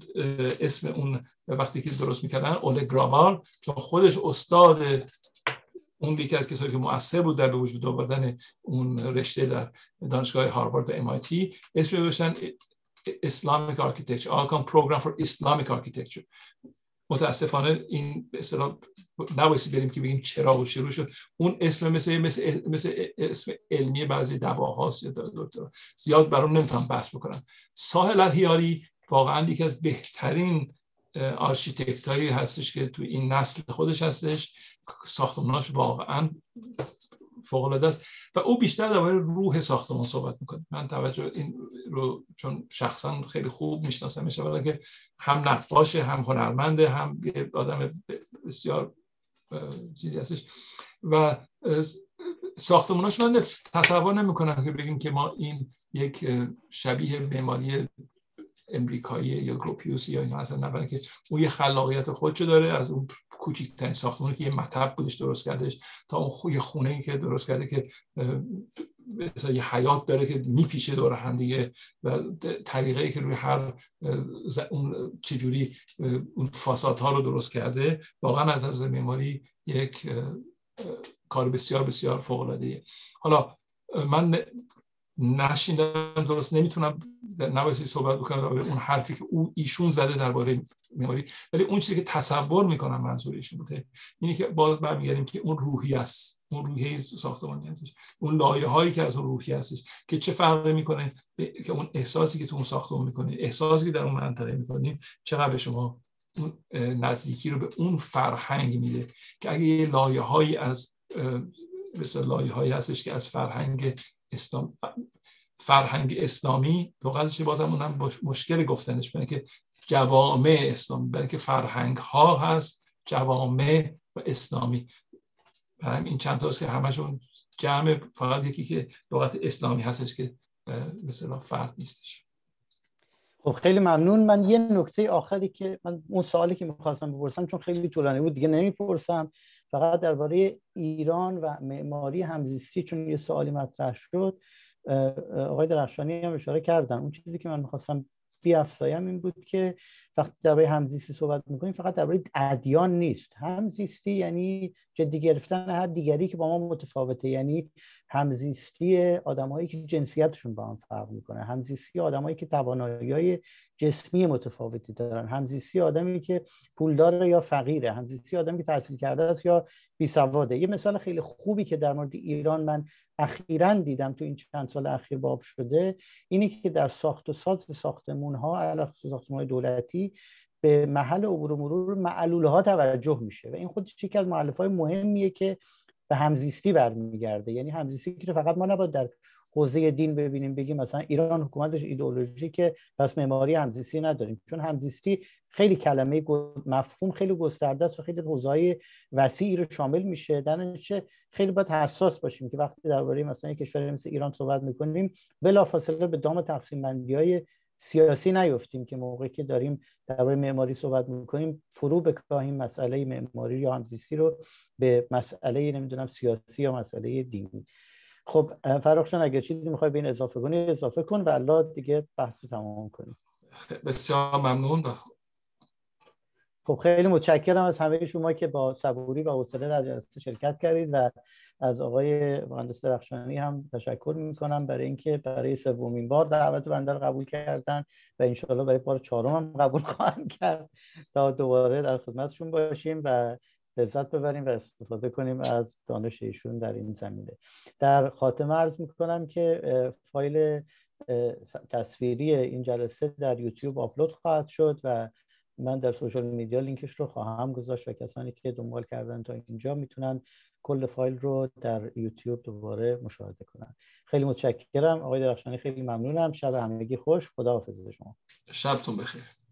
اسم اون وقتی که درست می‌کردن اول گرامار چون خودش استاد اون یکی از کسایی که مؤثر بود در به وجود آوردن اون رشته در دانشگاه هاروارد و MIT اسم گذاشتن Islamic Architecture Alcon Program for Islamic Architecture. متاسفانه این اصطلاح نبایستی بریم که بگیم چرا و شروع شد. اون اسم مثل مثل مثل اسم علمی بعضی دواهاست یا دکتر. زیاد برام نمی‌تونم بحث بکنم. ساحل الحیاری واقعا یکی از بهترین آرشیتکت هایی هستش که تو این نسل خودش هستش. ساختماناش واقعا فوق العاده است. و او بیشتر درباره روح ساختمان صحبت می‌کنه من توجه این رو چون شخصا خیلی خوب میشناسمش ولی که هم نقاشه هم هنرمنده هم آدم بسیار چیزی هستش. و ساختماناش من تصور نمی‌کنم که بگیم که ما این یک شبیه معماری امریکایی یا گروپیوسی یا اینا اصلا نبرن که اون یه خلاقیت خودشو داره از اون کوچیکترین ساختمانی که یه مطب بودش درست کردش تا اون خوی خونه ای که درست کرده که مثلا یه حیات داره که میپیشه دور هم دیگه و طریقه ای که روی هر اون چجوری اون فاساد ها رو درست کرده واقعا از نظر معماری یک کار بسیار بسیار فوق العاده حالا من نشیندم درست نمی‌تونم نبایستی صحبت بکنم درباره اون حرفی که او ایشون زده درباره معماری. ولی اون چیزی که تصور می‌کنم منظور ایشون بوده اینی که باز برمیگردیم که اون روحی است. اون روحیه ساختمانی هستش اون لایه هایی که از اون روحی هستش که چه فرقی می‌کنه که اون احساسی که تو اون ساختمان می‌کنید احساسی که در اون منطقه می‌کنید چقدر به شما نزدیکی رو به اون فرهنگ میده که اگه یه لایه هایی از مثل لایه هایی هستش که از فرهنگ اسلام فرهنگ اسلامی لغتش بازم اونم مشکل گفتنش برای که جوامع اسلامی برای که فرهنگ ها هست جوامع و اسلامی. برای این چند تاست که همشون جمع فقط یکی که لغت اسلامی هستش که مثلا فرد نیستش. خب خیلی ممنون. من یه نکته آخری که من اون سوالی که می‌خواستم بپرسم چون خیلی طولانی بود دیگه نمی‌پرسم. فقط درباره ایران و معماری همزیستی چون یه سوالی مطرح شد آقای درخشانی هم اشاره کردن. اون چیزی که من می‌خواستم بیافزایم این بود که وقتی درباره همزیستی صحبت می‌کنیم فقط درباره ادیان نیست. همزیستی یعنی جدی گرفتن هر دیگری که با ما متفاوته. یعنی همزیستی آدمایی که جنسیتشون با هم فرق می‌کنه. همزیستی آدمایی که توانایی جسمی متفاوتی دارن. همزیستی آدمی که پولدار یا فقیره. همزیستی آدمی که تحصیل کرده است یا بی سواده یه مثال خیلی خوبی که در مورد ایران من اخیرا دیدم تو این چند سال اخیر باب شده اینی که در ساخت و ساز ساختمون ها علاوه ساختمان دولتی به محل عبور و مرور معلول ها توجه میشه و این خودش یکی از معلف های مهمیه که به همزیستی برمیگرده. یعنی همزیستی که فقط ما نباید در حوزه دین ببینیم بگیم مثلا ایران حکومتش ایدئولوژی که پس معماری همزیستی نداریم. چون همزیستی خیلی کلمه مفهوم خیلی گسترده است و خیلی حوزه‌های وسیعی رو شامل میشه. در خیلی باید حساس باشیم که وقتی درباره مثلا کشور مثل ایران صحبت می‌کنیم بلافاصله به دام تقسیم بندی های سیاسی نیفتیم که موقعی که داریم درباره معماری صحبت می‌کنیم فرو بکاهیم مسئله معماری یا همزیستی رو به مسئله نمی‌دونم سیاسی یا مسئله دینی. خب فراخشان اگر چیزی می‌خوای به این اضافه کنی اضافه کن و الله دیگه بحث رو تمام کنیم. بسیار ممنون. خب خیلی متشکرم از همه شما که با صبوری و حوصله در جلسه شرکت کردید و از آقای مهندس درخشانی هم تشکر می‌کنم برای اینکه برای سومین بار دعوت بنده رو قبول کردن و انشاءالله برای بار چهارم هم قبول خواهم کرد. تا دوباره در خدمتشون باشیم و لذت ببریم و استفاده کنیم از دانش ایشون در این زمینه. در خاتمه عرض می‌کنم که فایل تصویری این جلسه در یوتیوب آپلود خواهد شد و من در سوشال میدیا لینکش رو خواهم گذاشت و کسانی که دنبال کردن تا اینجا می‌تونن کل فایل رو در یوتیوب دوباره مشاهده کنن. خیلی متشکرم. آقای درخشانی خیلی ممنونم. شب همگی خوش. خدا حافظ شما. شبتون بخیر.